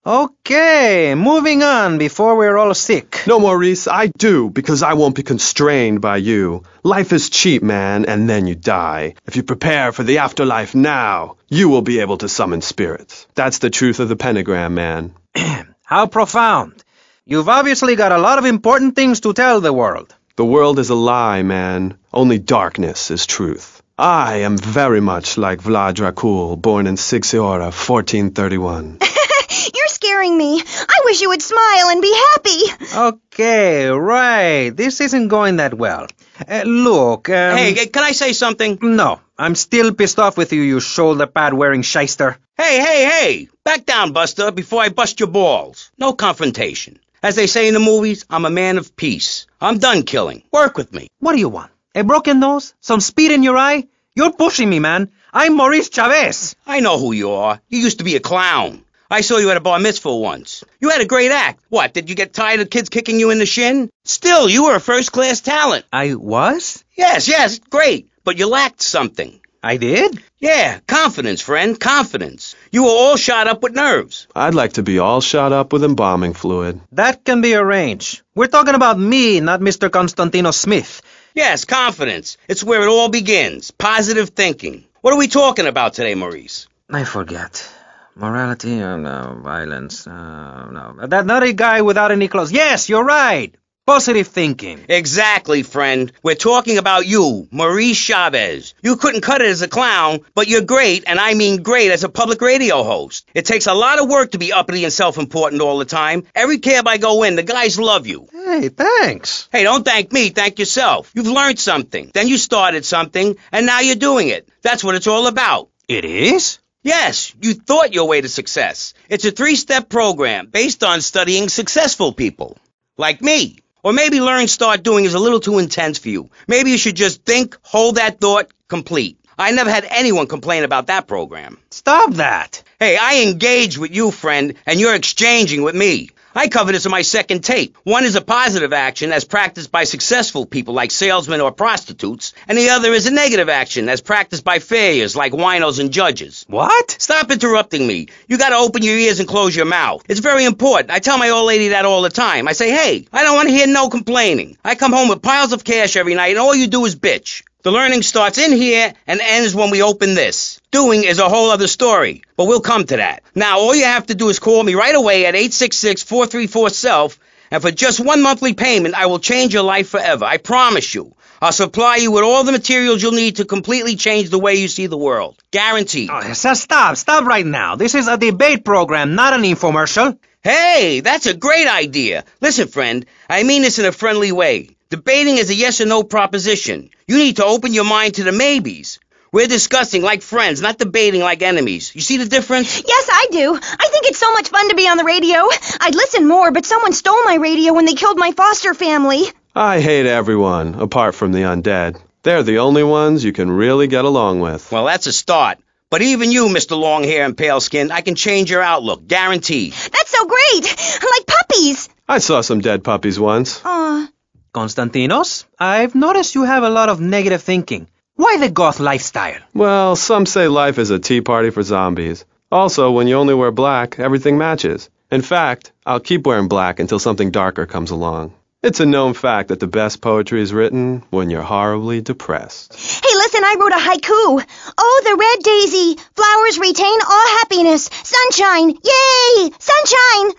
Okay, moving on before we're all sick. No, Maurice, I do, because I won't be constrained by you. Life is cheap, man, and then you die. If you prepare for the afterlife now, you will be able to summon spirits. That's the truth of the pentagram, man. How profound. You've obviously got a lot of important things to tell the world. The world is a lie, man. Only darkness is truth. I am very much like Vlad Dracul, born in Sighisoara, 1431. You're scaring me. I wish you would smile and be happy. Okay, right. This isn't going that well. Uh, look, um, Hey, can I say something? No, I'm still pissed off with you, you shoulder pad wearing shyster. Hey, hey, hey! Back down, Buster, before I bust your balls. No confrontation. As they say in the movies, I'm a man of peace. I'm done killing. Work with me. What do you want? A broken nose? Some speed in your eye? You're pushing me, man. I'm Maurice Chavez. I know who you are. You used to be a clown. I saw you at a bar mitzvah once. You had a great act. What, did you get tired of kids kicking you in the shin? Still, you were a first-class talent. I was? Yes, yes, great. But you lacked something. I did? Yeah, confidence, friend, confidence. You were all shot up with nerves. I'd like to be all shot up with embalming fluid. That can be arranged. We're talking about me, not Mr. Constantino Smith. Yes, confidence. It's where it all begins. Positive thinking. What are we talking about today, Maurice? I forget. Morality or no, violence. Uh, no. That nutty guy without any clothes. Yes, you're right. Positive thinking. Exactly, friend. We're talking about you, Maurice Chavez. You couldn't cut it as a clown, but you're great, and I mean great, as a public radio host. It takes a lot of work to be uppity and self-important all the time. Every cab I go in, the guys love you. Hey, thanks. Hey, don't thank me, thank yourself. You've learned something. Then you started something, and now you're doing it. That's what it's all about. It is? Yes, you thought your way to success. It's a three-step program based on studying successful people. Like me. Or maybe learn start doing is a little too intense for you. Maybe you should just think, hold that thought, complete. I never had anyone complain about that program. Stop that. Hey, I engage with you, friend, and you're exchanging with me. I cover this in my second tape. One is a positive action as practiced by successful people like salesmen or prostitutes, and the other is a negative action as practiced by failures like winos and judges. What? Stop interrupting me. You gotta open your ears and close your mouth. It's very important. I tell my old lady that all the time. I say, hey, I don't want to hear no complaining. I come home with piles of cash every night and all you do is bitch. The learning starts in here and ends when we open this. Doing is a whole other story, but we'll come to that. Now, all you have to do is call me right away at 866-434-SELF, and for just one monthly payment, I will change your life forever. I promise you. I'll supply you with all the materials you'll need to completely change the way you see the world. Guaranteed. Oh, so stop. Stop right now. This is a debate program, not an infomercial. Hey, that's a great idea. Listen, friend, I mean this in a friendly way. Debating is a yes or no proposition. You need to open your mind to the maybes. We're discussing like friends, not debating like enemies. You see the difference? Yes, I do. I think it's so much fun to be on the radio. I'd listen more, but someone stole my radio when they killed my foster family. I hate everyone, apart from the undead. They're the only ones you can really get along with. Well, that's a start. But even you, Mr. Long Hair and Pale Skin, I can change your outlook, guaranteed. That's so great. Like puppies. I saw some dead puppies once. Aw. Konstantinos, I've noticed you have a lot of negative thinking. Why the goth lifestyle? Well, some say life is a tea party for zombies. Also, when you only wear black, everything matches. In fact, I'll keep wearing black until something darker comes along. It's a known fact that the best poetry is written when you're horribly depressed. Hey, listen, I wrote a haiku. Oh, the red daisy. Flowers retain all happiness. Sunshine. Yay! Sunshine!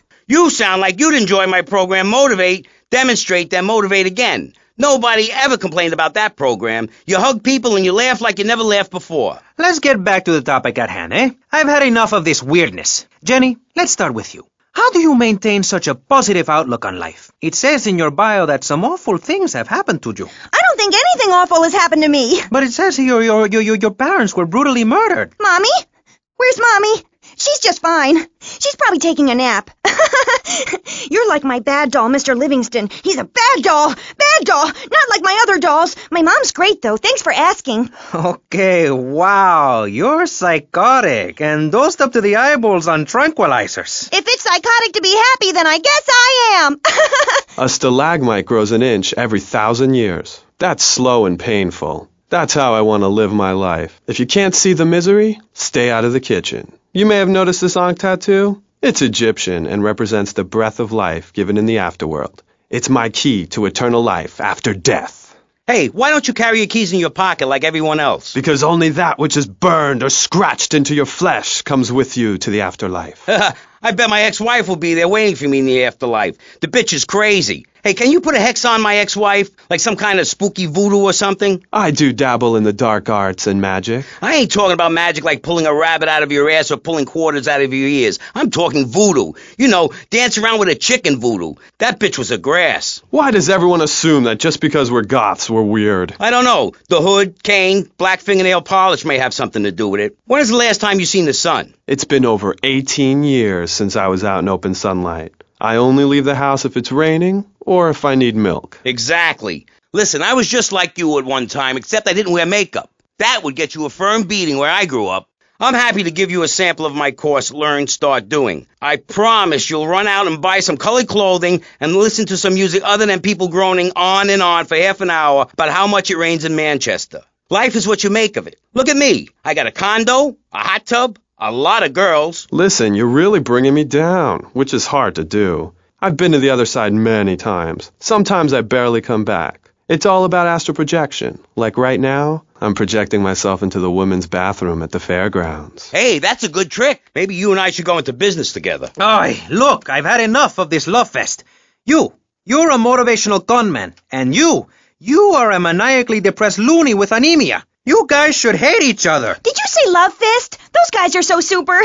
You sound like you'd enjoy my program Motivate, Demonstrate, then Motivate Again. Nobody ever complained about that program. You hug people and you laugh like you never laughed before. Let's get back to the topic at hand, eh? I've had enough of this weirdness. Jenny, let's start with you. How do you maintain such a positive outlook on life? It says in your bio that some awful things have happened to you. I don't think anything awful has happened to me. But it says here your, your, your, your parents were brutally murdered. Mommy? Where's Mommy? She's just fine. She's probably taking a nap. You're like my bad doll, Mr. Livingston. He's a bad doll. Bad doll. Not like my other dolls. My mom's great, though. Thanks for asking. Okay, wow, you're psychotic and dosed up to the eyeballs on tranquilizers. If it's psychotic to be happy, then I guess I am. A stalagmite grows an inch every thousand years. That's slow and painful. That's how I want to live my life. If you can't see the misery, stay out of the kitchen. You may have noticed this Ankh tattoo. It's Egyptian and represents the breath of life given in the afterworld. It's my key to eternal life after death. Hey, why don't you carry your keys in your pocket like everyone else? Because only that which is burned or scratched into your flesh comes with you to the afterlife. I bet my ex-wife will be there waiting for me in the afterlife. The bitch is crazy. Hey, can you put a hex on my ex-wife? Like some kind of spooky voodoo or something? I do dabble in the dark arts and magic. I ain't talking about magic like pulling a rabbit out of your ass or pulling quarters out of your ears. I'm talking voodoo. You know, dance around with a chicken voodoo. That bitch was a grass. Why does everyone assume that just because we're goths, we're weird? I don't know. The hood, cane, black fingernail polish may have something to do with it. When is the last time you seen the sun? It's been over 18 years since I was out in open sunlight. I only leave the house if it's raining or if I need milk. Exactly. Listen, I was just like you at one time, except I didn't wear makeup. That would get you a firm beating where I grew up. I'm happy to give you a sample of my course, Learn, Start Doing. I promise you'll run out and buy some colored clothing and listen to some music other than people groaning on and on for half an hour about how much it rains in Manchester. Life is what you make of it. Look at me. I got a condo, a hot tub, a lot of girls. Listen, you're really bringing me down, which is hard to do. I've been to the other side many times. Sometimes I barely come back. It's all about astral projection. Like right now, I'm projecting myself into the women's bathroom at the fairgrounds. Hey, that's a good trick. Maybe you and I should go into business together. Oi, look, I've had enough of this love fest. You, you're a motivational conman, and you, you are a maniacally depressed loony with anemia. You guys should hate each other. Did you say love fist? Those guys are so super.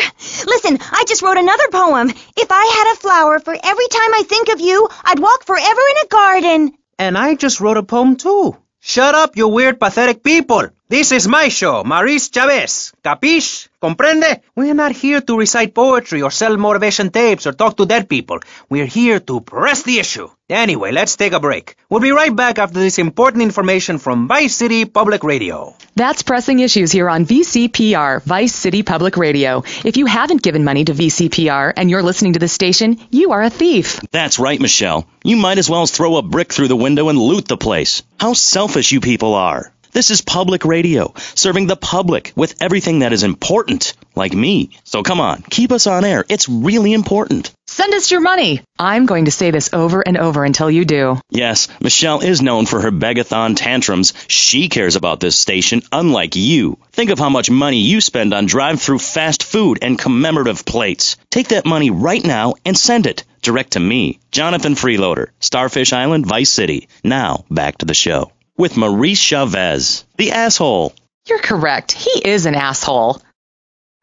Listen, I just wrote another poem. If I had a flower for every time I think of you, I'd walk forever in a garden. And I just wrote a poem too. Shut up, you weird, pathetic people. This is my show, Maurice Chavez. Capiche? Comprende? We're not here to recite poetry or sell motivation tapes or talk to dead people. We're here to press the issue. Anyway, let's take a break. We'll be right back after this important information from Vice City Public Radio. That's Pressing Issues here on VCPR, Vice City Public Radio. If you haven't given money to VCPR and you're listening to the station, you are a thief. That's right, Michelle. You might as well throw a brick through the window and loot the place. How selfish you people are. This is public radio, serving the public with everything that is important, like me. So come on, keep us on air. It's really important. Send us your money. I'm going to say this over and over until you do. Yes, Michelle is known for her begathon tantrums. She cares about this station, unlike you. Think of how much money you spend on drive-through fast food and commemorative plates. Take that money right now and send it direct to me, Jonathan Freeloader, Starfish Island, Vice City. Now, back to the show with Maurice Chavez, the asshole. You're correct. He is an asshole.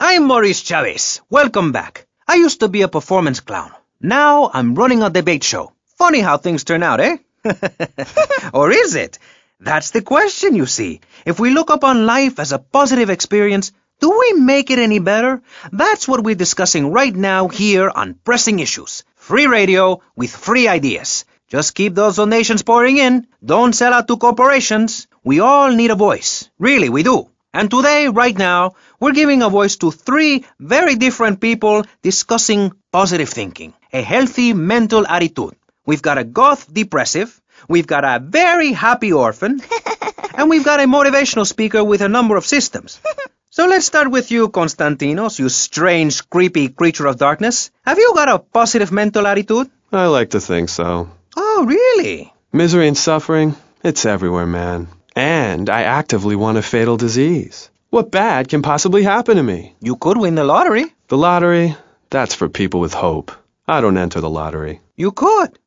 I'm Maurice Chavez. Welcome back. I used to be a performance clown. Now I'm running a debate show. Funny how things turn out, eh? or is it? That's the question, you see. If we look upon life as a positive experience, do we make it any better? That's what we're discussing right now here on Pressing Issues. Free radio with free ideas. Just keep those donations pouring in. Don't sell out to corporations. We all need a voice. Really, we do. And today, right now, we're giving a voice to three very different people discussing positive thinking, a healthy mental attitude. We've got a goth depressive, we've got a very happy orphan, and we've got a motivational speaker with a number of systems. So let's start with you, Konstantinos, you strange, creepy creature of darkness. Have you got a positive mental attitude? I like to think so. Oh, really? Misery and suffering, it's everywhere, man. And I actively want a fatal disease. What bad can possibly happen to me? You could win the lottery. The lottery, that's for people with hope. I don't enter the lottery. You could.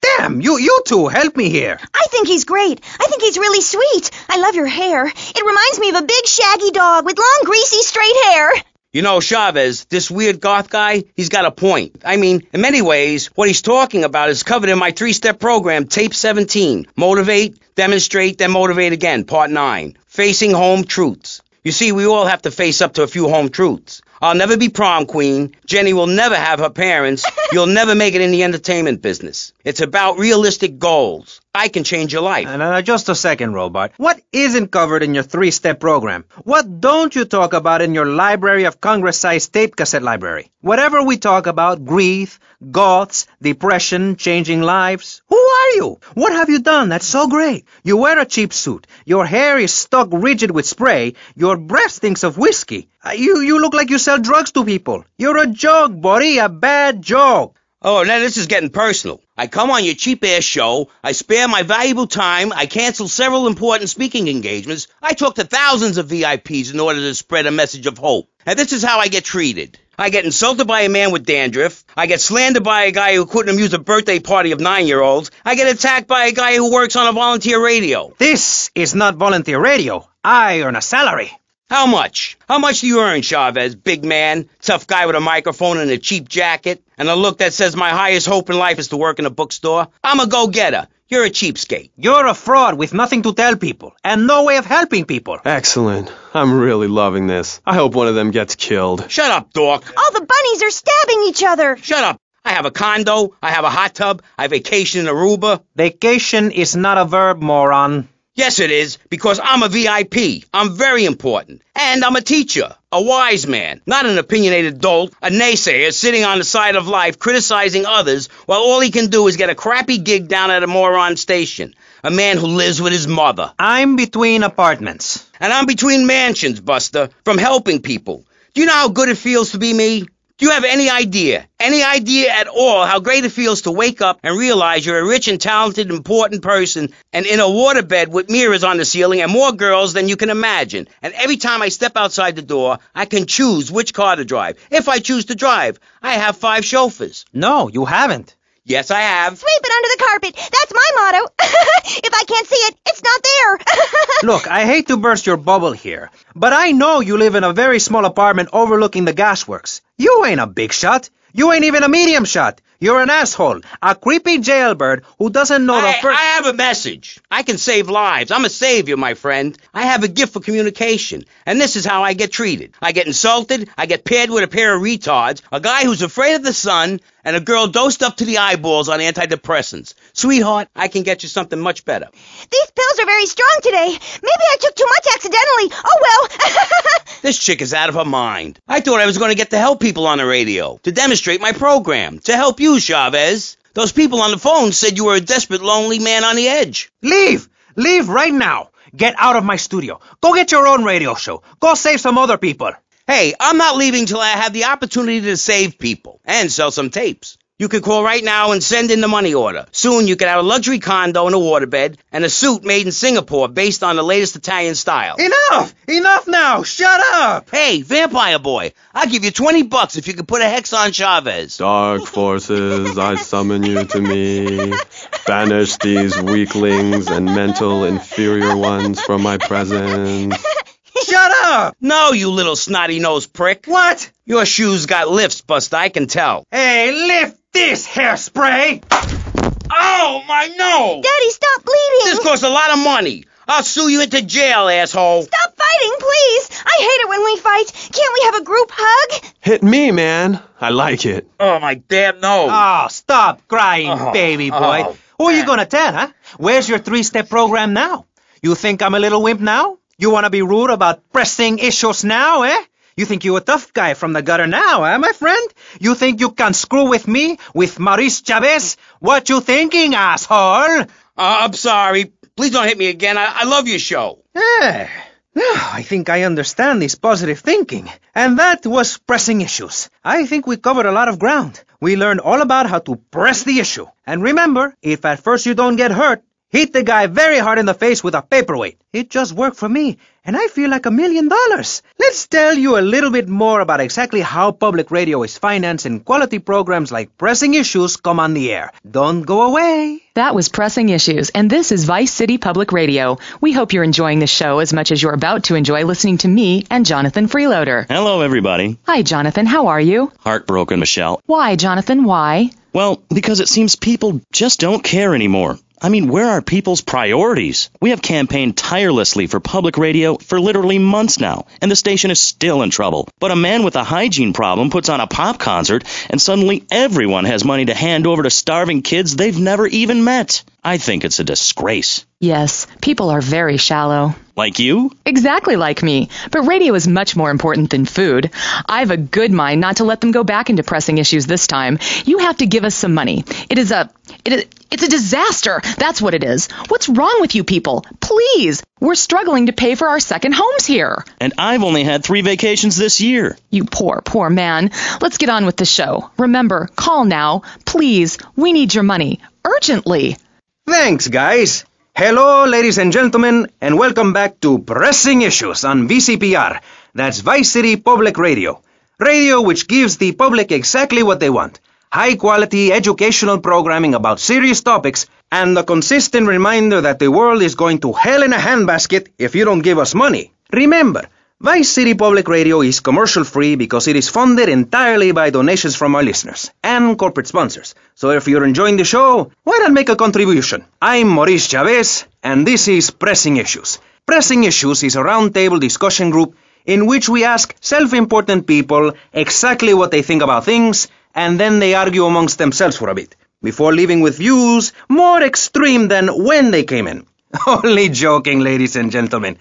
Damn, you, you two, help me here. I think he's great. I think he's really sweet. I love your hair. It reminds me of a big shaggy dog with long, greasy, straight hair. You know, Chavez, this weird goth guy, he's got a point. I mean, in many ways, what he's talking about is covered in my three step program, Tape 17 Motivate, Demonstrate, then Motivate Again, Part 9 Facing Home Truths. You see, we all have to face up to a few home truths. I'll never be prom queen. Jenny will never have her parents. You'll never make it in the entertainment business. It's about realistic goals. I can change your life. Uh, just a second, Robard. What isn't covered in your three-step program? What don't you talk about in your Library of Congress-sized tape cassette library? Whatever we talk about, grief, goths, depression, changing lives. Who are you? What have you done that's so great? You wear a cheap suit. Your hair is stuck rigid with spray. Your breath stinks of whiskey. Uh, you, you look like you sell drugs to people. You're a joke, buddy, a bad joke. Oh, now this is getting personal. I come on your cheap ass show, I spare my valuable time, I cancel several important speaking engagements, I talk to thousands of VIPs in order to spread a message of hope. And this is how I get treated. I get insulted by a man with dandruff. I get slandered by a guy who couldn't amuse a birthday party of nine year olds. I get attacked by a guy who works on a volunteer radio. This is not volunteer radio. I earn a salary. How much? How much do you earn, Chavez? Big man, tough guy with a microphone and a cheap jacket, and a look that says my highest hope in life is to work in a bookstore? I'm a go-getter. You're a cheapskate. You're a fraud with nothing to tell people, and no way of helping people. Excellent. I'm really loving this. I hope one of them gets killed. Shut up, dork. All the bunnies are stabbing each other. Shut up. I have a condo, I have a hot tub, I vacation in Aruba. Vacation is not a verb, moron. Yes, it is, because I'm a VIP. I'm very important. And I'm a teacher, a wise man, not an opinionated dolt, a naysayer sitting on the side of life criticizing others while all he can do is get a crappy gig down at a moron station. A man who lives with his mother. I'm between apartments. And I'm between mansions, Buster, from helping people. Do you know how good it feels to be me? You have any idea, any idea at all how great it feels to wake up and realize you're a rich and talented, important person and in a waterbed with mirrors on the ceiling and more girls than you can imagine? And every time I step outside the door, I can choose which car to drive. If I choose to drive, I have five chauffeurs. No, you haven't. Yes, I have. Sweep it under the carpet. That's my motto. if I can't see it, it's not there. Look, I hate to burst your bubble here, but I know you live in a very small apartment overlooking the gasworks. You ain't a big shot. You ain't even a medium shot. You're an asshole, a creepy jailbird who doesn't know the first. I have a message. I can save lives. I'm a savior, my friend. I have a gift for communication, and this is how I get treated. I get insulted, I get paired with a pair of retards, a guy who's afraid of the sun, and a girl dosed up to the eyeballs on antidepressants. Sweetheart, I can get you something much better. These pills are very strong today. Maybe I took too much accidentally. Oh well. This chick is out of her mind. I thought I was going to get to help people on the radio, to demonstrate my program, to help you, Chavez. Those people on the phone said you were a desperate, lonely man on the edge. Leave! Leave right now! Get out of my studio. Go get your own radio show. Go save some other people. Hey, I'm not leaving till I have the opportunity to save people and sell some tapes. You can call right now and send in the money order. Soon you can have a luxury condo and a waterbed and a suit made in Singapore based on the latest Italian style. Enough! Enough now! Shut up! Hey, vampire boy, I'll give you 20 bucks if you can put a hex on Chavez. Dark forces, I summon you to me. Banish these weaklings and mental inferior ones from my presence. Shut up! No, you little snotty nosed prick. What? Your shoes got lifts, Buster, I can tell. Hey, lift this hairspray! Oh, my nose! Daddy, stop bleeding. This costs a lot of money. I'll sue you into jail, asshole. Stop fighting, please. I hate it when we fight. Can't we have a group hug? Hit me, man. I like it. Oh, my damn nose. Oh, stop crying, Oh, baby boy. oh. Who are you gonna tell, huh? Where's your three-step program now? You think I'm a little wimp now? You wanna be rude about pressing issues now, eh? You think you're a tough guy from the gutter now, eh, my friend? You think you can screw with me, with Maurice Chavez? What you thinking, asshole? Uh, I'm sorry. Please don't hit me again. I, I love your show. Eh, now I think I understand this positive thinking. And that was pressing issues. I think we covered a lot of ground. We learned all about how to press the issue. And remember, if at first you don't get hurt, hit the guy very hard in the face with a paperweight. It just worked for me, and I feel like a million dollars. Let's tell you a little bit more about exactly how public radio is financed and quality programs like Pressing Issues come on the air. Don't go away. That was Pressing Issues, and this is Vice City Public Radio. We hope you're enjoying the show as much as you're about to enjoy listening to me and Jonathan Freeloader. Hello, everybody. Hi, Jonathan. How are you? Heartbroken, Michelle. Why, Jonathan? Why? Well, because it seems people just don't care anymore. I mean, where are people's priorities? We have campaigned tirelessly for public radio for literally months now, and the station is still in trouble. But a man with a hygiene problem puts on a pop concert, and suddenly everyone has money to hand over to starving kids they've never even met. I think it's a disgrace. Yes, people are very shallow. Like you? Exactly like me. But radio is much more important than food. I have a good mind not to let them go back into pressing issues this time. You have to give us some money. It is a it is it's a disaster. That's what it is. What's wrong with you people? Please. We're struggling to pay for our second homes here. And I've only had 3 vacations this year. You poor, poor man. Let's get on with the show. Remember, call now. Please. We need your money. Urgently. Thanks, guys. Hello, ladies and gentlemen, and welcome back to Pressing Issues on VCPR. That's Vice City Public Radio. Radio which gives the public exactly what they want. High quality educational programming about serious topics and the consistent reminder that the world is going to hell in a handbasket if you don't give us money. Remember, Vice City Public Radio is commercial free because it is funded entirely by donations from our listeners and corporate sponsors. So if you're enjoying the show, why not make a contribution? I'm Maurice Chavez, and this is Pressing Issues. Pressing Issues is a roundtable discussion group in which we ask self-important people exactly what they think about things, and then they argue amongst themselves for a bit, before leaving with views more extreme than when they came in. Only joking, ladies and gentlemen.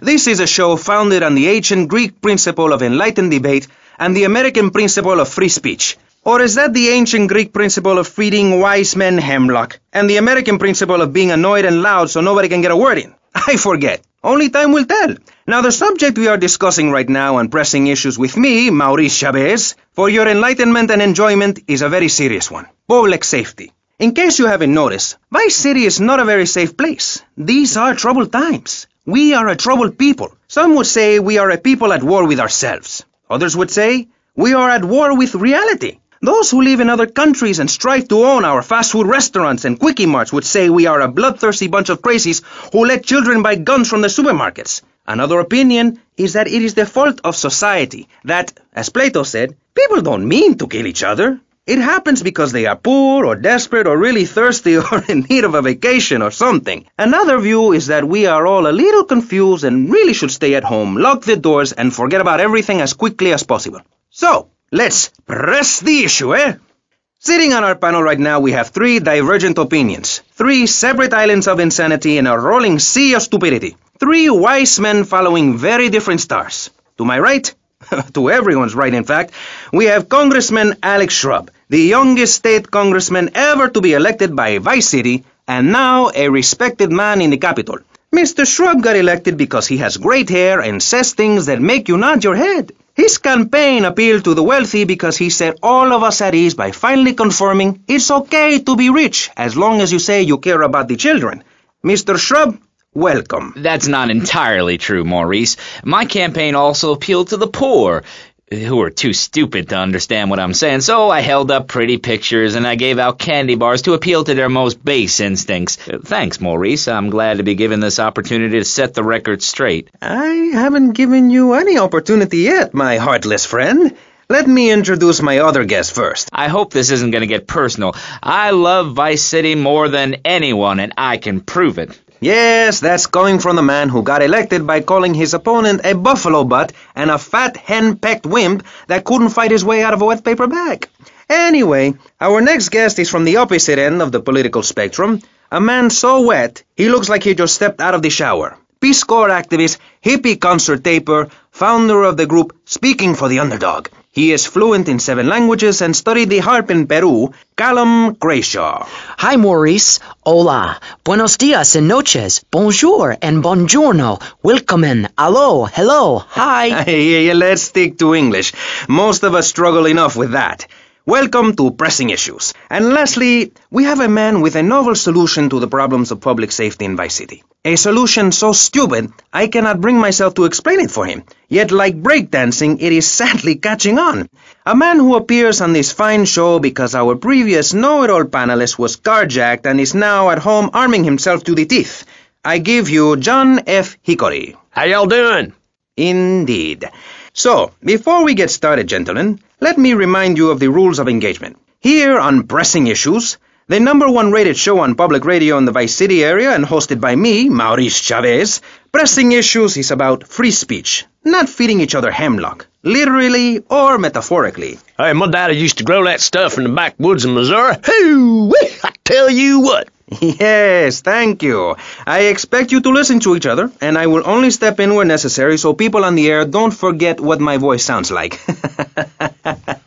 This is a show founded on the ancient Greek principle of enlightened debate and the American principle of free speech. Or is that the ancient Greek principle of feeding wise men hemlock and the American principle of being annoyed and loud so nobody can get a word in? I forget. Only time will tell. Now, the subject we are discussing right now on pressing issues with me, Maurice Chavez, for your enlightenment and enjoyment is a very serious one. Public safety. In case you haven't noticed, Vice City is not a very safe place. These are troubled times. We are a troubled people. Some would say we are a people at war with ourselves. Others would say we are at war with reality. Those who live in other countries and strive to own our fast food restaurants and quickie marts would say we are a bloodthirsty bunch of crazies who let children buy guns from the supermarkets. Another opinion is that it is the fault of society, that, as Plato said, people don't mean to kill each other. It happens because they are poor or desperate or really thirsty or in need of a vacation or something. Another view is that we are all a little confused and really should stay at home, lock the doors, and forget about everything as quickly as possible. So, let's press the issue, eh? Sitting on our panel right now, we have three divergent opinions, three separate islands of insanity in a rolling sea of stupidity, three wise men following very different stars. To my right, to everyone's right, in fact, we have Congressman Alex Shrub, the youngest state congressman ever to be elected by Vice City, and now a respected man in the Capitol. Mr. Shrub got elected because he has great hair and says things that make you nod your head. His campaign appealed to the wealthy because he set all of us at ease by finally confirming it's okay to be rich as long as you say you care about the children. Mr. Shrub, welcome. That's not entirely true, Maurice. My campaign also appealed to the poor, who are too stupid to understand what I'm saying, so I held up pretty pictures and I gave out candy bars to appeal to their most base instincts. Thanks, Maurice. I'm glad to be given this opportunity to set the record straight. I haven't given you any opportunity yet, my heartless friend. Let me introduce my other guest first. I hope this isn't going to get personal. I love Vice City more than anyone, and I can prove it. Yes, that's coming from the man who got elected by calling his opponent a buffalo butt and a fat hen-pecked wimp that couldn't fight his way out of a wet paper bag. Anyway, our next guest is from the opposite end of the political spectrum, a man so wet he looks like he just stepped out of the shower. Peace Corps activist, hippie concert taper, founder of the group Speaking for the Underdog. He is fluent in seven languages and studied the harp in Peru, Callum Grayshaw. Hi, Maurice. Hola. Buenos dias and noches. Bonjour and buongiorno. Welcome. In. Hello. Hello. Hi. Let's stick to English. Most of us struggle enough with that. Welcome to Pressing Issues. And lastly, we have a man with a novel solution to the problems of public safety in Vice City. A solution so stupid, I cannot bring myself to explain it for him. Yet, like breakdancing, it is sadly catching on. A man who appears on this fine show because our previous know-it-all panelist was carjacked and is now at home arming himself to the teeth. I give you John F. Hickory. How y'all doing? Indeed. So, before we get started, gentlemen, let me remind you of the rules of engagement. Here on Pressing Issues, the number one rated show on public radio in the Vice City area and hosted by me, Maurice Chavez, Pressing Issues is about free speech, not feeding each other hemlock, literally or metaphorically. Hey, my daddy used to grow that stuff in the backwoods of Missouri. Hoo! I tell you what. Yes, thank you. I expect you to listen to each other, and I will only step in where necessary so people on the air don't forget what my voice sounds like.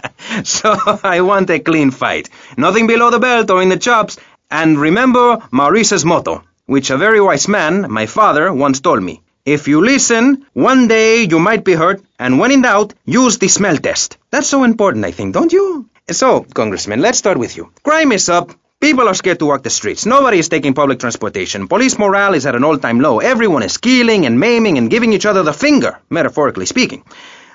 so I want a clean fight. Nothing below the belt or in the chops. And remember Maurice's motto, which a very wise man, my father, once told me. If you listen, one day you might be hurt, and when in doubt, use the smell test. That's so important, I think, don't you? So, Congressman, let's start with you. Crime is up. People are scared to walk the streets. Nobody is taking public transportation. Police morale is at an all-time low. Everyone is killing and maiming and giving each other the finger, metaphorically speaking.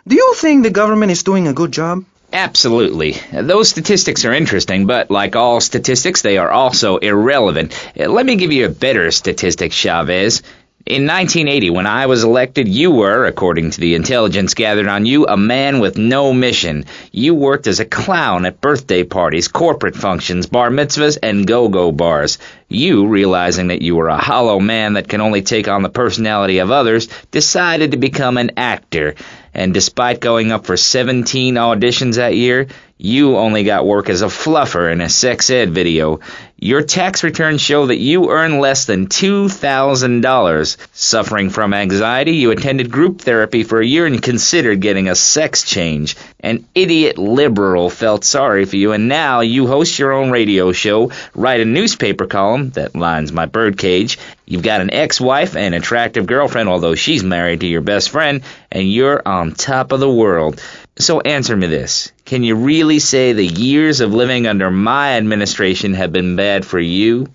Do you think the government is doing a good job? Absolutely. Those statistics are interesting, but like all statistics, they are also irrelevant. Let me give you a better statistic, Chavez. In 1980, when I was elected, you were, according to the intelligence gathered on you, a man with no mission. You worked as a clown at birthday parties, corporate functions, bar mitzvahs, and go-go bars. You, realizing that you were a hollow man that can only take on the personality of others, decided to become an actor. And despite going up for 17 auditions that year, you only got work as a fluffer in a sex ed video. Your tax returns show that you earn less than $2,000. Suffering from anxiety, you attended group therapy for a year and considered getting a sex change. An idiot liberal felt sorry for you, and now you host your own radio show, write a newspaper column that lines my birdcage. You've got an ex-wife and attractive girlfriend, although she's married to your best friend, and you're on top of the world. So answer me this. Can you really say the years of living under my administration have been bad for you?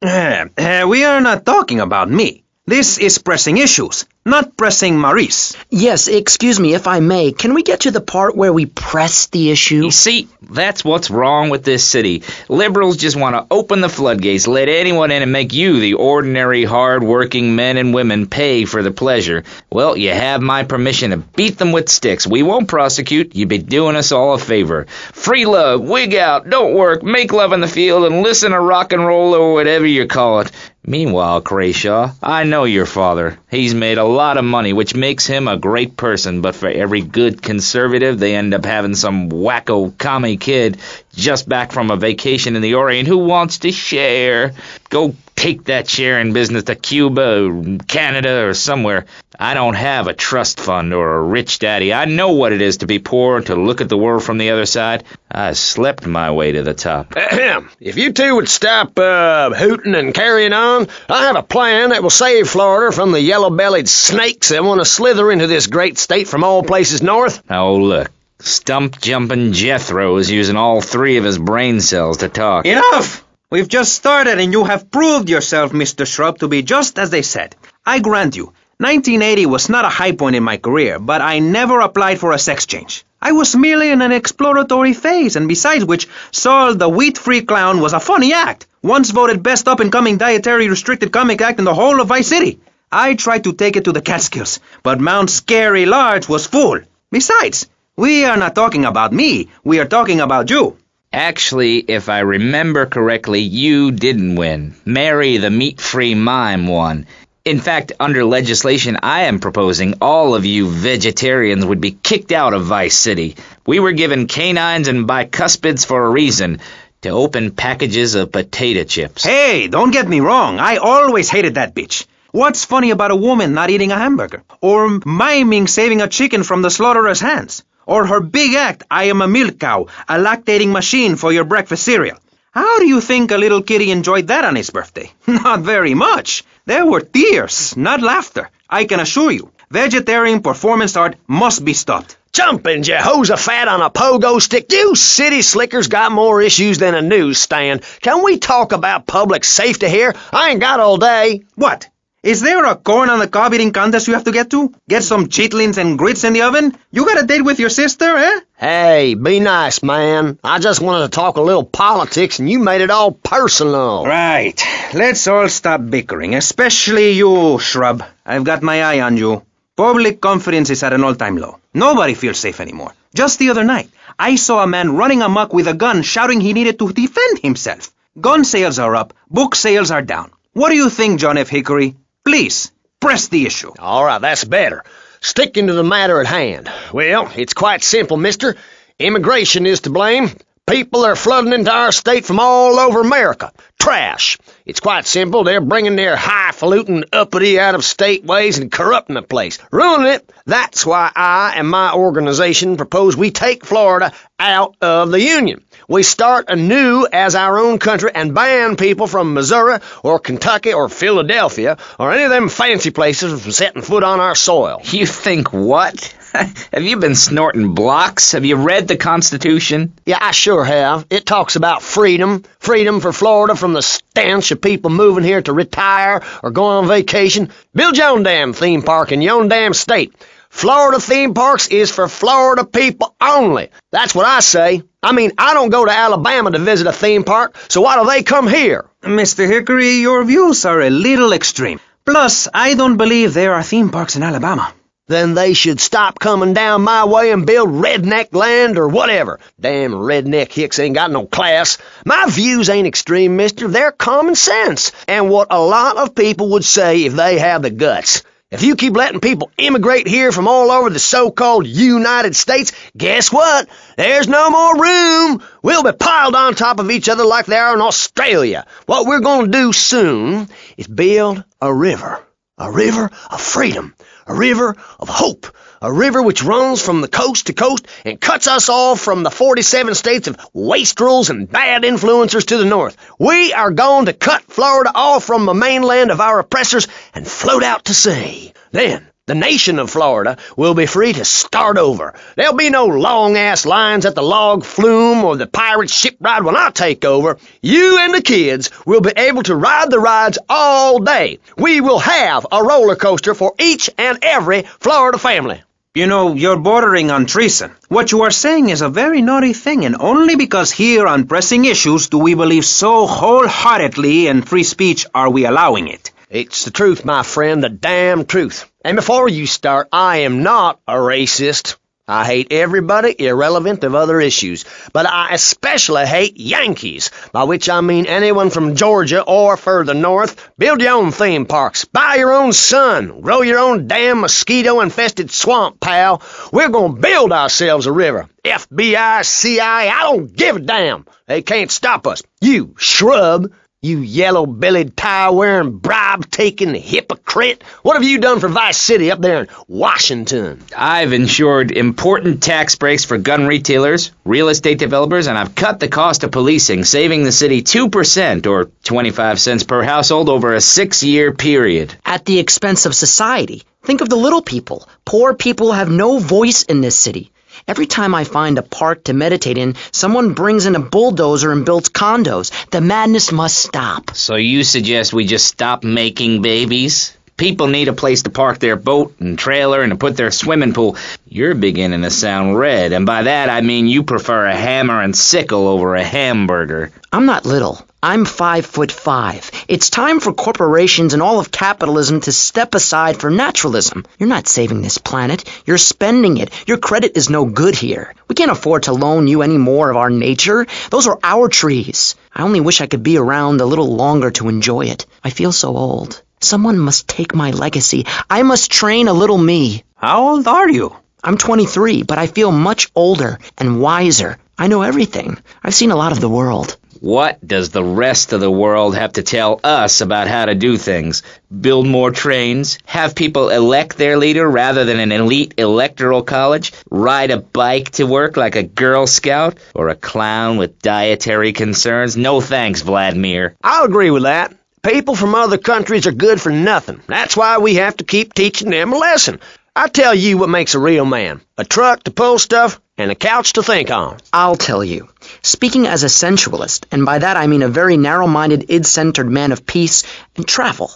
Uh, uh, we are not talking about me. This is pressing issues, not pressing Maurice. Yes, excuse me if I may. Can we get to the part where we press the issue? You see, that's what's wrong with this city. Liberals just want to open the floodgates, let anyone in and make you, the ordinary, hard-working men and women, pay for the pleasure. Well, you have my permission to beat them with sticks. We won't prosecute. You'd be doing us all a favor. Free love, wig out, don't work, make love in the field, and listen to rock and roll or whatever you call it. Meanwhile, Crayshaw, I know your father. He's made a lot of money, which makes him a great person, but for every good conservative, they end up having some wacko commie kid just back from a vacation in the Orient who wants to share. Go take that share in business to Cuba or Canada or somewhere. I don't have a trust fund or a rich daddy. I know what it is to be poor and to look at the world from the other side. I slept my way to the top. Ahem. If you two would stop uh, hooting and carrying on, I have a plan that will save Florida from the yellow-bellied snakes that want to slither into this great state from all places north. Oh, look. Stump jumping Jethro is using all three of his brain cells to talk. Enough! We've just started and you have proved yourself, Mr. Shrub, to be just as they said. I grant you, 1980 was not a high point in my career, but I never applied for a sex change. I was merely in an exploratory phase, and besides which, Saul the wheat-free clown was a funny act, once voted best up-and-coming dietary restricted comic act in the whole of Vice City. I tried to take it to the Catskills, but Mount Scary Large was full. Besides, we are not talking about me, we are talking about you. Actually, if I remember correctly, you didn't win. Mary the meat-free mime won. In fact, under legislation I am proposing, all of you vegetarians would be kicked out of Vice City. We were given canines and bicuspids for a reason to open packages of potato chips. Hey, don't get me wrong, I always hated that bitch. What's funny about a woman not eating a hamburger? Or miming saving a chicken from the slaughterer's hands? Or her big act, I am a milk cow, a lactating machine for your breakfast cereal. How do you think a little kitty enjoyed that on his birthday? Not very much. There were tears, not laughter. I can assure you, vegetarian performance art must be stopped. Jumping Jehoshaphat on a pogo stick. You city slickers got more issues than a newsstand. Can we talk about public safety here? I ain't got all day. What? Is there a corn on the cob eating contest you have to get to? Get some chitlins and grits in the oven? You got a date with your sister, eh? Hey, be nice, man. I just wanted to talk a little politics and you made it all personal. Right. Let's all stop bickering, especially you, Shrub. I've got my eye on you. Public confidence is at an all-time low. Nobody feels safe anymore. Just the other night, I saw a man running amok with a gun shouting he needed to defend himself. Gun sales are up, book sales are down. What do you think, John F. Hickory? Please, press the issue. All right, that's better. Sticking to the matter at hand. Well, it's quite simple, mister. Immigration is to blame. People are flooding into our state from all over America. Trash. It's quite simple. They're bringing their highfalutin, uppity, out-of-state ways and corrupting the place, ruining it. That's why I and my organization propose we take Florida out of the Union. We start anew as our own country and ban people from Missouri or Kentucky or Philadelphia or any of them fancy places from setting foot on our soil. You think what? have you been snorting blocks? Have you read the Constitution? Yeah, I sure have. It talks about freedom. Freedom for Florida from the stench of people moving here to retire or go on vacation. Build your own damn theme park in your own damn state. Florida theme parks is for Florida people only. That's what I say. I mean, I don't go to Alabama to visit a theme park, so why do they come here? Mr. Hickory, your views are a little extreme. Plus, I don't believe there are theme parks in Alabama. Then they should stop coming down my way and build redneck land or whatever. Damn redneck hicks ain't got no class. My views ain't extreme, mister. They're common sense. And what a lot of people would say if they had the guts. If you keep letting people immigrate here from all over the so-called United States, guess what? There's no more room. We'll be piled on top of each other like they are in Australia. What we're going to do soon is build a river. A river of freedom. A river of hope. A river which runs from the coast to coast and cuts us off from the 47 states of wastrels and bad influencers to the north. We are going to cut Florida off from the mainland of our oppressors and float out to sea. Then, the nation of Florida will be free to start over. There'll be no long-ass lines at the log flume or the pirate ship ride when I take over. You and the kids will be able to ride the rides all day. We will have a roller coaster for each and every Florida family. You know, you're bordering on treason. What you are saying is a very naughty thing, and only because here on Pressing Issues do we believe so wholeheartedly in free speech are we allowing it. It's the truth, my friend, the damn truth. And before you start, I am not a racist. I hate everybody irrelevant of other issues, but I especially hate Yankees, by which I mean anyone from Georgia or further north. Build your own theme parks, buy your own sun, grow your own damn mosquito-infested swamp, pal. We're gonna build ourselves a river. FBI, CIA, I don't give a damn. They can't stop us. You shrub, you yellow-bellied, tie-wearing, bribe-taking hypocrite! What have you done for Vice City up there in Washington? I've ensured important tax breaks for gun retailers, real estate developers, and I've cut the cost of policing, saving the city 2% or 25 cents per household over a six-year period. At the expense of society. Think of the little people. Poor people have no voice in this city. Every time I find a park to meditate in, someone brings in a bulldozer and builds condos. The madness must stop. So you suggest we just stop making babies? People need a place to park their boat and trailer and to put their swimming pool. You're beginning to sound red, and by that I mean you prefer a hammer and sickle over a hamburger. I'm not little. I'm five foot five. It's time for corporations and all of capitalism to step aside for naturalism. You're not saving this planet. You're spending it. Your credit is no good here. We can't afford to loan you any more of our nature. Those are our trees. I only wish I could be around a little longer to enjoy it. I feel so old. Someone must take my legacy. I must train a little me. How old are you? I'm 23, but I feel much older and wiser. I know everything. I've seen a lot of the world. What does the rest of the world have to tell us about how to do things? Build more trains? Have people elect their leader rather than an elite electoral college? Ride a bike to work like a Girl Scout? Or a clown with dietary concerns? No thanks, Vladimir. I'll agree with that. People from other countries are good for nothing. That's why we have to keep teaching them a lesson. I tell you what makes a real man. A truck to pull stuff and a couch to think on. I'll tell you. Speaking as a sensualist, and by that I mean a very narrow-minded, id-centered man of peace and travel.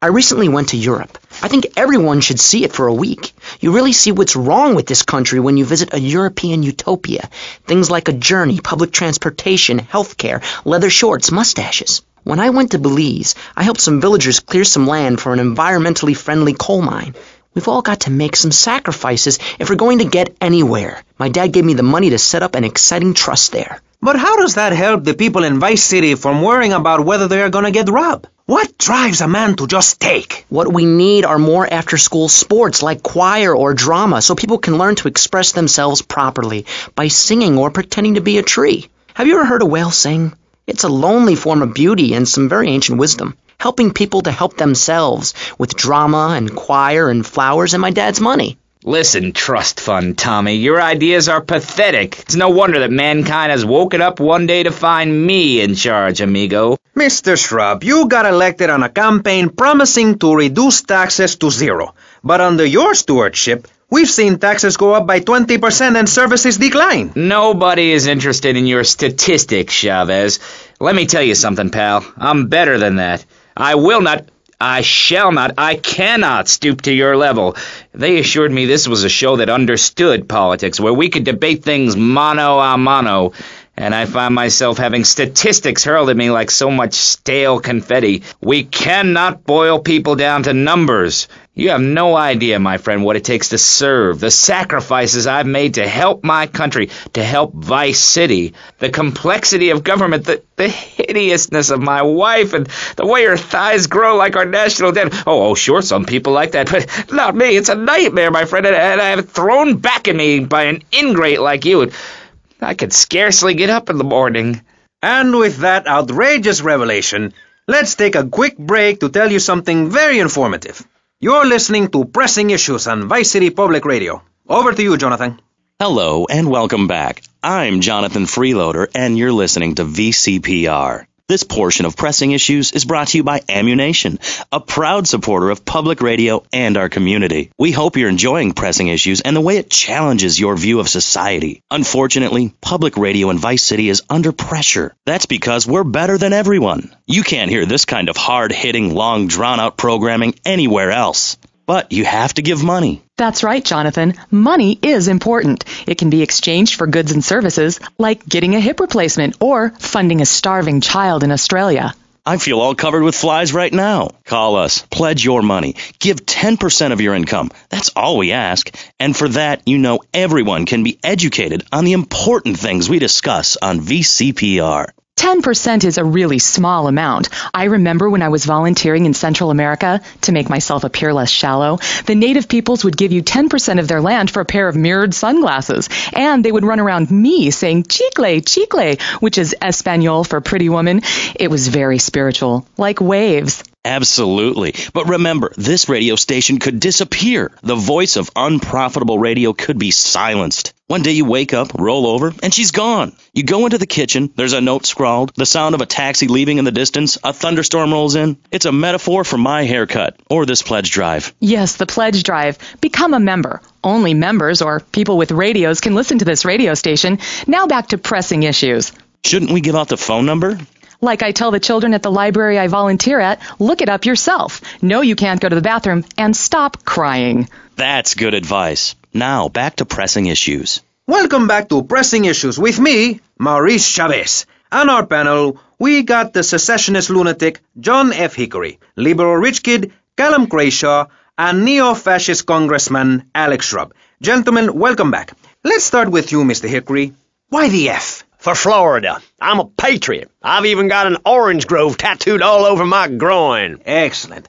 I recently went to Europe. I think everyone should see it for a week. You really see what's wrong with this country when you visit a European utopia. Things like a journey, public transportation, healthcare, leather shorts, mustaches. When I went to Belize, I helped some villagers clear some land for an environmentally friendly coal mine. We've all got to make some sacrifices if we're going to get anywhere. My dad gave me the money to set up an exciting trust there. But how does that help the people in Vice City from worrying about whether they are going to get robbed? What drives a man to just take? What we need are more after school sports like choir or drama so people can learn to express themselves properly by singing or pretending to be a tree. Have you ever heard a whale sing? It's a lonely form of beauty and some very ancient wisdom helping people to help themselves with drama and choir and flowers and my dad's money. Listen, trust fund Tommy, your ideas are pathetic. It's no wonder that mankind has woken up one day to find me in charge, amigo. Mr. Shrub, you got elected on a campaign promising to reduce taxes to zero. But under your stewardship, we've seen taxes go up by 20% and services decline. Nobody is interested in your statistics, Chavez. Let me tell you something, pal. I'm better than that. I will not, I shall not, I cannot stoop to your level. They assured me this was a show that understood politics, where we could debate things mano a mano. And I find myself having statistics hurled at me like so much stale confetti. We cannot boil people down to numbers. You have no idea, my friend, what it takes to serve, the sacrifices I've made to help my country, to help Vice City, the complexity of government, the, the hideousness of my wife, and the way her thighs grow like our national debt. Oh, oh, sure, some people like that, but not me. It's a nightmare, my friend, and, and I have it thrown back at me by an ingrate like you. I could scarcely get up in the morning. And with that outrageous revelation, let's take a quick break to tell you something very informative. You're listening to Pressing Issues on Vice City Public Radio. Over to you, Jonathan. Hello and welcome back. I'm Jonathan Freeloader and you're listening to VCPR. This portion of Pressing Issues is brought to you by Ammu-Nation, a proud supporter of public radio and our community. We hope you're enjoying Pressing Issues and the way it challenges your view of society. Unfortunately, public radio in Vice City is under pressure. That's because we're better than everyone. You can't hear this kind of hard hitting, long drawn out programming anywhere else. But you have to give money. That's right, Jonathan. Money is important. It can be exchanged for goods and services, like getting a hip replacement or funding a starving child in Australia. I feel all covered with flies right now. Call us, pledge your money, give 10% of your income. That's all we ask. And for that, you know everyone can be educated on the important things we discuss on VCPR. 10% is a really small amount. I remember when I was volunteering in Central America, to make myself appear less shallow, the native peoples would give you 10% of their land for a pair of mirrored sunglasses. And they would run around me saying chicle, chicle, which is Espanol for pretty woman. It was very spiritual, like waves. Absolutely. But remember, this radio station could disappear. The voice of unprofitable radio could be silenced. One day you wake up, roll over, and she's gone. You go into the kitchen, there's a note scrawled, the sound of a taxi leaving in the distance, a thunderstorm rolls in. It's a metaphor for my haircut or this pledge drive. Yes, the pledge drive. Become a member. Only members or people with radios can listen to this radio station. Now back to pressing issues. Shouldn't we give out the phone number? Like I tell the children at the library I volunteer at, look it up yourself. No, you can't go to the bathroom and stop crying. That's good advice. Now, back to pressing issues. Welcome back to Pressing Issues with me, Maurice Chavez. On our panel, we got the secessionist lunatic John F. Hickory, liberal rich kid Callum Crayshaw, and neo-fascist congressman Alex Shrub. Gentlemen, welcome back. Let's start with you, Mr. Hickory. Why the F? For Florida. I'm a patriot. I've even got an orange grove tattooed all over my groin. Excellent.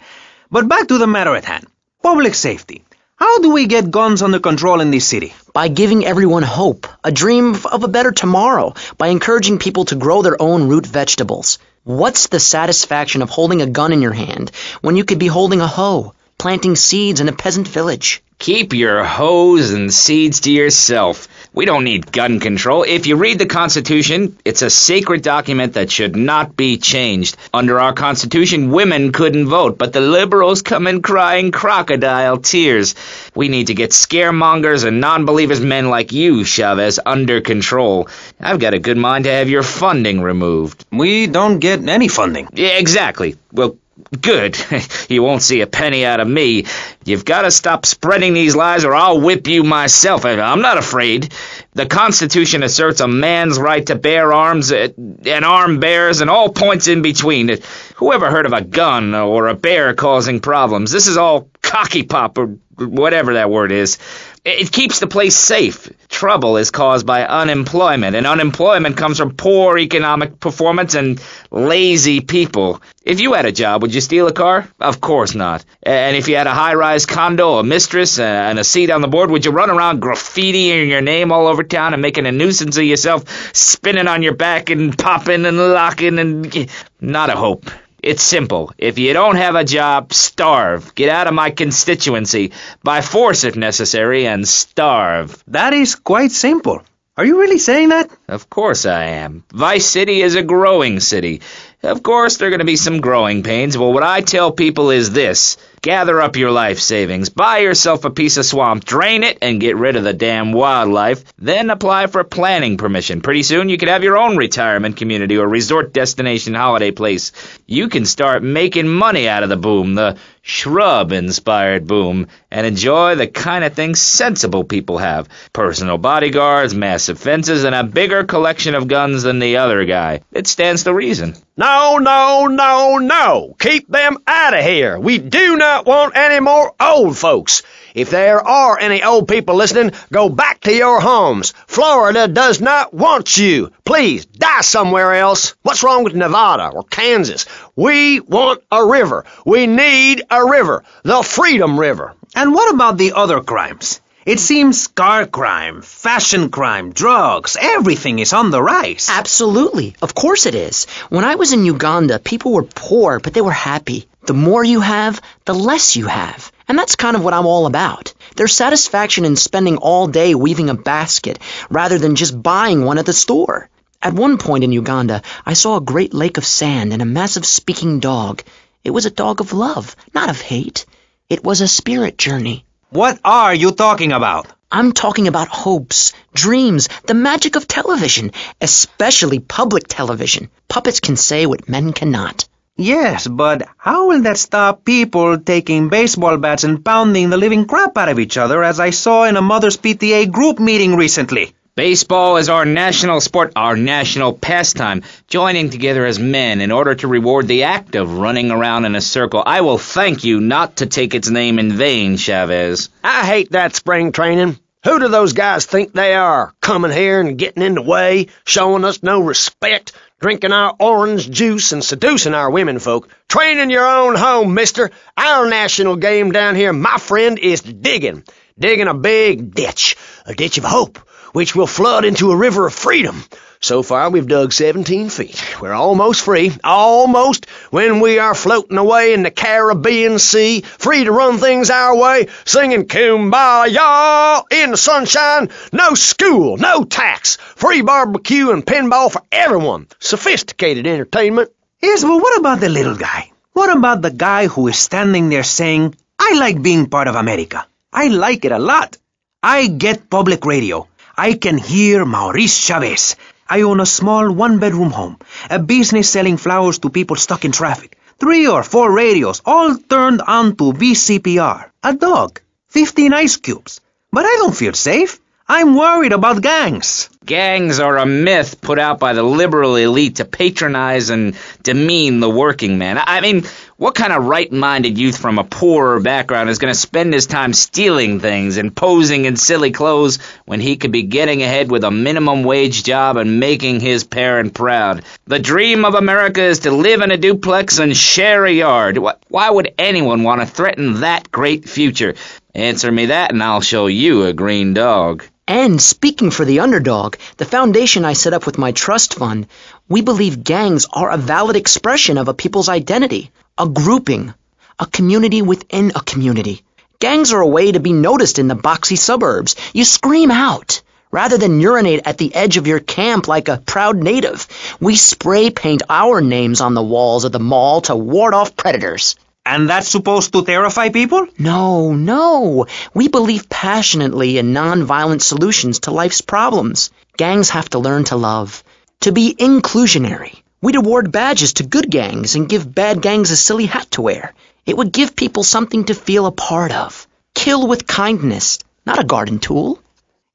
But back to the matter at hand. Public safety. How do we get guns under control in this city? By giving everyone hope, a dream of a better tomorrow, by encouraging people to grow their own root vegetables. What's the satisfaction of holding a gun in your hand when you could be holding a hoe, planting seeds in a peasant village? Keep your hoes and seeds to yourself. We don't need gun control. If you read the Constitution, it's a sacred document that should not be changed. Under our Constitution, women couldn't vote, but the liberals come in crying crocodile tears. We need to get scaremongers and non-believers men like you, Chavez, under control. I've got a good mind to have your funding removed. We don't get any funding. Yeah, exactly. Well, good. you won't see a penny out of me. You've got to stop spreading these lies or I'll whip you myself. I'm not afraid. The Constitution asserts a man's right to bear arms uh, and arm bears and all points in between. Whoever heard of a gun or a bear causing problems? This is all cocky pop or whatever that word is. It keeps the place safe. Trouble is caused by unemployment, and unemployment comes from poor economic performance and lazy people. If you had a job, would you steal a car? Of course not. And if you had a high-rise condo, a mistress, and a seat on the board, would you run around graffitiing your name all over town and making a nuisance of yourself, spinning on your back and popping and locking and... Not a hope. It's simple. If you don't have a job, starve. Get out of my constituency, by force if necessary, and starve. That is quite simple. Are you really saying that? Of course I am. Vice City is a growing city. Of course, there are going to be some growing pains, Well, what I tell people is this. Gather up your life savings, buy yourself a piece of swamp, drain it, and get rid of the damn wildlife. Then apply for planning permission. Pretty soon you could have your own retirement community or resort destination holiday place. You can start making money out of the boom, the shrub-inspired boom, and enjoy the kind of things sensible people have. Personal bodyguards, massive fences, and a bigger collection of guns than the other guy. It stands to reason. No, no, no, no. Keep them out of here. We do not want any more old folks. If there are any old people listening, go back to your homes. Florida does not want you. Please, die somewhere else. What's wrong with Nevada or Kansas? We want a river. We need a river. The Freedom River. And what about the other crimes? It seems car crime, fashion crime, drugs, everything is on the rise. Absolutely. Of course it is. When I was in Uganda, people were poor, but they were happy. The more you have, the less you have. And that's kind of what I'm all about. There's satisfaction in spending all day weaving a basket rather than just buying one at the store. At one point in Uganda, I saw a great lake of sand and a massive speaking dog. It was a dog of love, not of hate. It was a spirit journey. What are you talking about? I'm talking about hopes, dreams, the magic of television, especially public television. Puppets can say what men cannot. Yes, but how will that stop people taking baseball bats and pounding the living crap out of each other as I saw in a Mother's PTA group meeting recently? Baseball is our national sport, our national pastime, joining together as men in order to reward the act of running around in a circle. I will thank you not to take its name in vain, Chavez. I hate that spring training. Who do those guys think they are, coming here and getting in the way, showing us no respect, drinking our orange juice and seducing our women folk? Training your own home, mister. Our national game down here, my friend, is digging. Digging a big ditch, a ditch of hope which will flood into a river of freedom. So far, we've dug 17 feet. We're almost free, almost, when we are floating away in the Caribbean Sea, free to run things our way, singing Kumbaya in the sunshine. No school, no tax, free barbecue and pinball for everyone. Sophisticated entertainment. Yes, but what about the little guy? What about the guy who is standing there saying, I like being part of America. I like it a lot. I get public radio. I can hear Maurice Chavez. I own a small one-bedroom home, a business selling flowers to people stuck in traffic, three or four radios, all turned on to VCPR, a dog, 15 ice cubes. But I don't feel safe. I'm worried about gangs. Gangs are a myth put out by the liberal elite to patronize and demean the working man. I mean, what kind of right-minded youth from a poorer background is going to spend his time stealing things and posing in silly clothes when he could be getting ahead with a minimum wage job and making his parent proud? The dream of America is to live in a duplex and share a yard. Why would anyone want to threaten that great future? Answer me that and I'll show you a green dog. And speaking for the underdog, the foundation I set up with my trust fund, we believe gangs are a valid expression of a people's identity, a grouping, a community within a community. Gangs are a way to be noticed in the boxy suburbs. You scream out. Rather than urinate at the edge of your camp like a proud native, we spray paint our names on the walls of the mall to ward off predators. And that's supposed to terrify people? No, no. We believe passionately in nonviolent solutions to life's problems. Gangs have to learn to love, to be inclusionary. We'd award badges to good gangs and give bad gangs a silly hat to wear. It would give people something to feel a part of. Kill with kindness, not a garden tool.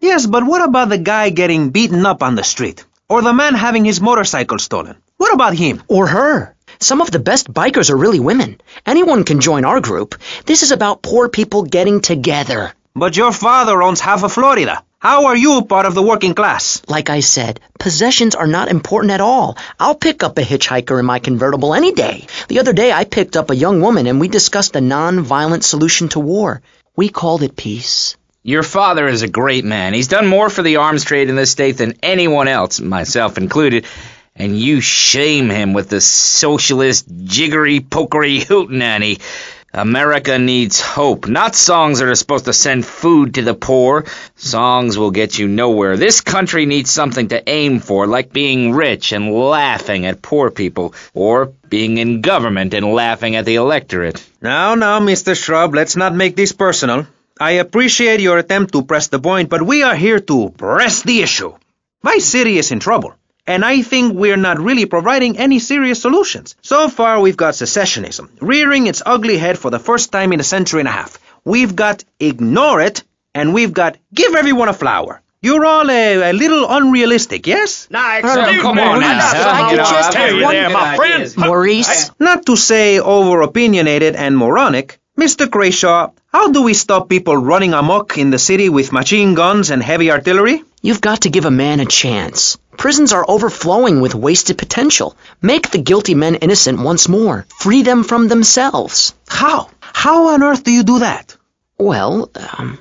Yes, but what about the guy getting beaten up on the street? Or the man having his motorcycle stolen? What about him? Or her. Some of the best bikers are really women. Anyone can join our group. This is about poor people getting together. But your father owns half of Florida. How are you part of the working class? Like I said, possessions are not important at all. I'll pick up a hitchhiker in my convertible any day. The other day I picked up a young woman and we discussed a non-violent solution to war. We called it peace. Your father is a great man. He's done more for the arms trade in this state than anyone else, myself included. And you shame him with the socialist jiggery pokery hootenanny. America needs hope, not songs that are supposed to send food to the poor. Songs will get you nowhere. This country needs something to aim for, like being rich and laughing at poor people, or being in government and laughing at the electorate. Now, now, Mr. Shrub, let's not make this personal. I appreciate your attempt to press the point, but we are here to press the issue. My city is in trouble and I think we're not really providing any serious solutions. So far, we've got secessionism, rearing its ugly head for the first time in a century and a half. We've got ignore it, and we've got give everyone a flower. You're all a, a little unrealistic, yes? Nah, excuse come on now. I could just have one there, my friend. Maurice, Not to say over-opinionated and moronic, Mr. Crayshaw, how do we stop people running amok in the city with machine guns and heavy artillery? you've got to give a man a chance. Prisons are overflowing with wasted potential. Make the guilty men innocent once more. Free them from themselves. How? How on earth do you do that? Well, um,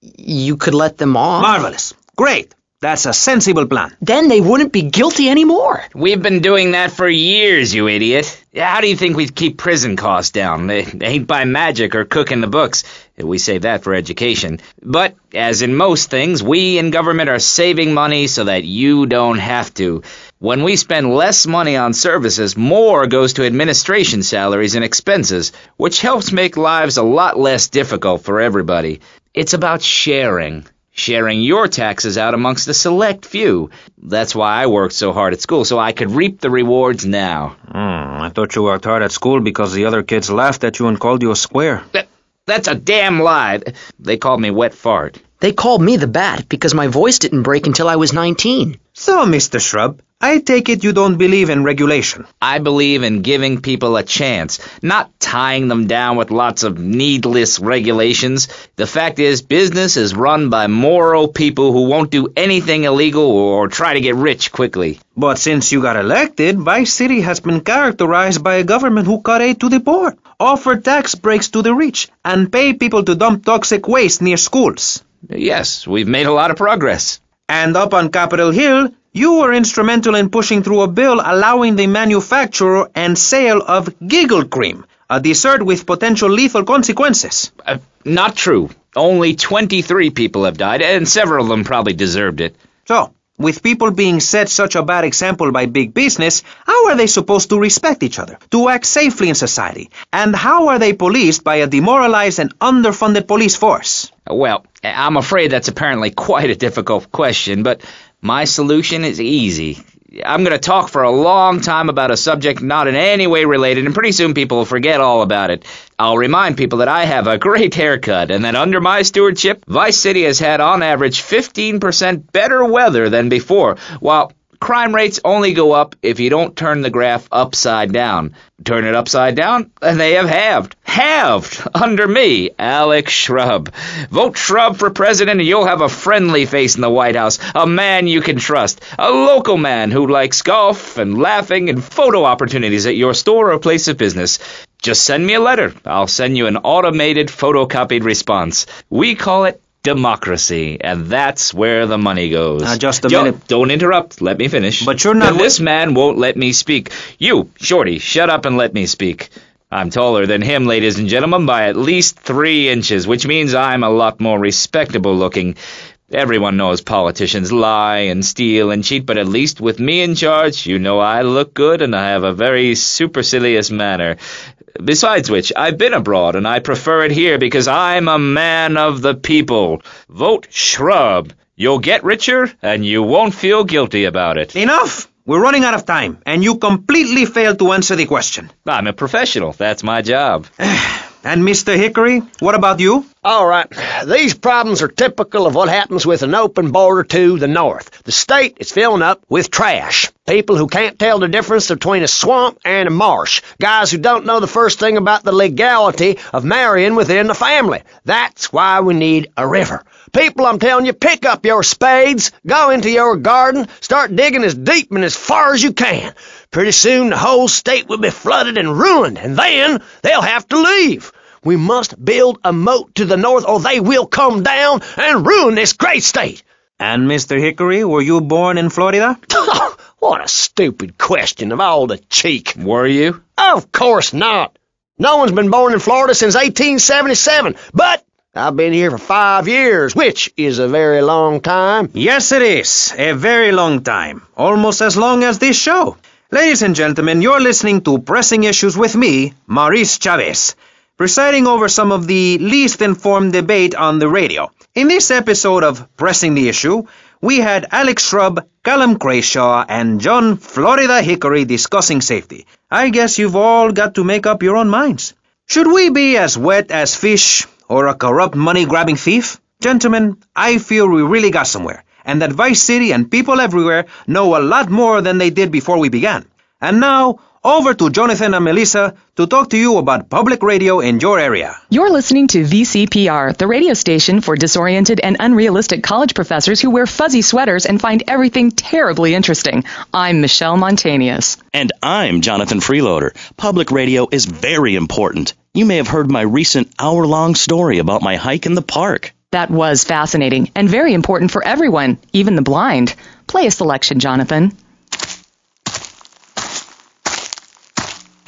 you could let them off. Marvelous. Great. That's a sensible plan. Then they wouldn't be guilty anymore. We've been doing that for years, you idiot. How do you think we'd keep prison costs down? They ain't by magic or cooking the books. We save that for education. But, as in most things, we in government are saving money so that you don't have to. When we spend less money on services, more goes to administration salaries and expenses, which helps make lives a lot less difficult for everybody. It's about sharing. Sharing your taxes out amongst a select few. That's why I worked so hard at school, so I could reap the rewards now. Hmm, I thought you worked hard at school because the other kids laughed at you and called you a square. That, that's a damn lie. They called me wet fart. They called me the bat because my voice didn't break until I was 19. So, Mr. Shrub, I take it you don't believe in regulation. I believe in giving people a chance, not tying them down with lots of needless regulations. The fact is, business is run by moral people who won't do anything illegal or try to get rich quickly. But since you got elected, Vice City has been characterized by a government who cut aid to the poor, offer tax breaks to the rich, and pay people to dump toxic waste near schools. Yes, we've made a lot of progress. And up on Capitol Hill, you were instrumental in pushing through a bill allowing the manufacture and sale of giggle cream, a dessert with potential lethal consequences. Uh, not true. Only 23 people have died, and several of them probably deserved it. So, with people being set such a bad example by big business, how are they supposed to respect each other, to act safely in society? And how are they policed by a demoralized and underfunded police force? Well, I'm afraid that's apparently quite a difficult question, but my solution is easy. I'm going to talk for a long time about a subject not in any way related, and pretty soon people will forget all about it. I'll remind people that I have a great haircut, and that under my stewardship, Vice City has had on average 15% better weather than before, while crime rates only go up if you don't turn the graph upside down. Turn it upside down, and they have halved. Halved! Under me, Alex Shrub. Vote Shrub for president, and you'll have a friendly face in the White House. A man you can trust. A local man who likes golf and laughing and photo opportunities at your store or place of business. Just send me a letter. I'll send you an automated photocopied response. We call it democracy, and that's where the money goes. Now, just a Yo, minute. Don't interrupt. Let me finish. But you're not- And this man won't let me speak. You, Shorty, shut up and let me speak. I'm taller than him, ladies and gentlemen, by at least three inches, which means I'm a lot more respectable looking. Everyone knows politicians lie and steal and cheat, but at least with me in charge, you know I look good and I have a very supercilious manner. Besides which, I've been abroad and I prefer it here because I'm a man of the people. Vote shrub. You'll get richer and you won't feel guilty about it. Enough! We're running out of time, and you completely failed to answer the question. I'm a professional. That's my job. And Mr. Hickory, what about you? All right. These problems are typical of what happens with an open border to the north. The state is filling up with trash. People who can't tell the difference between a swamp and a marsh. Guys who don't know the first thing about the legality of marrying within the family. That's why we need a river. People, I'm telling you, pick up your spades, go into your garden, start digging as deep and as far as you can. Pretty soon the whole state will be flooded and ruined, and then they'll have to leave. We must build a moat to the north or they will come down and ruin this great state. And Mr. Hickory, were you born in Florida? what a stupid question of all the cheek. Were you? Of course not. No one's been born in Florida since 1877, but I've been here for five years, which is a very long time. Yes, it is. A very long time. Almost as long as this show. Ladies and gentlemen, you're listening to Pressing Issues with me, Maurice Chavez, presiding over some of the least informed debate on the radio. In this episode of Pressing the Issue, we had Alex Shrub, Callum Crayshaw, and John Florida Hickory discussing safety. I guess you've all got to make up your own minds. Should we be as wet as fish or a corrupt money-grabbing thief? Gentlemen, I feel we really got somewhere, and that Vice City and people everywhere know a lot more than they did before we began. And now, over to Jonathan and Melissa to talk to you about public radio in your area. You're listening to VCPR, the radio station for disoriented and unrealistic college professors who wear fuzzy sweaters and find everything terribly interesting. I'm Michelle Montanius. And I'm Jonathan Freeloader. Public radio is very important. You may have heard my recent hour long story about my hike in the park. That was fascinating and very important for everyone, even the blind. Play a selection, Jonathan.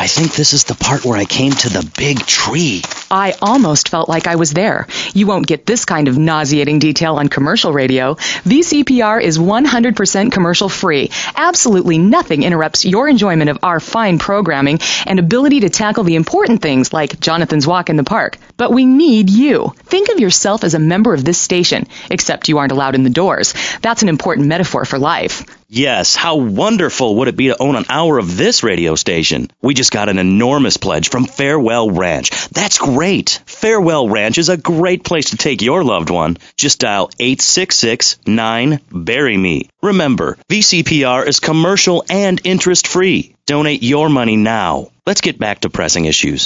I think this is the part where I came to the big tree. I almost felt like I was there. You won't get this kind of nauseating detail on commercial radio. VCPR is 100% commercial free. Absolutely nothing interrupts your enjoyment of our fine programming and ability to tackle the important things like Jonathan's walk in the park. But we need you. Think of yourself as a member of this station, except you aren't allowed in the doors. That's an important metaphor for life. Yes, how wonderful would it be to own an hour of this radio station? We just got an enormous pledge from Farewell Ranch. That's great. Farewell Ranch is a great place to take your loved one. Just dial 866-9-BURY ME. Remember, VCPR is commercial and interest free. Donate your money now. Let's get back to pressing issues.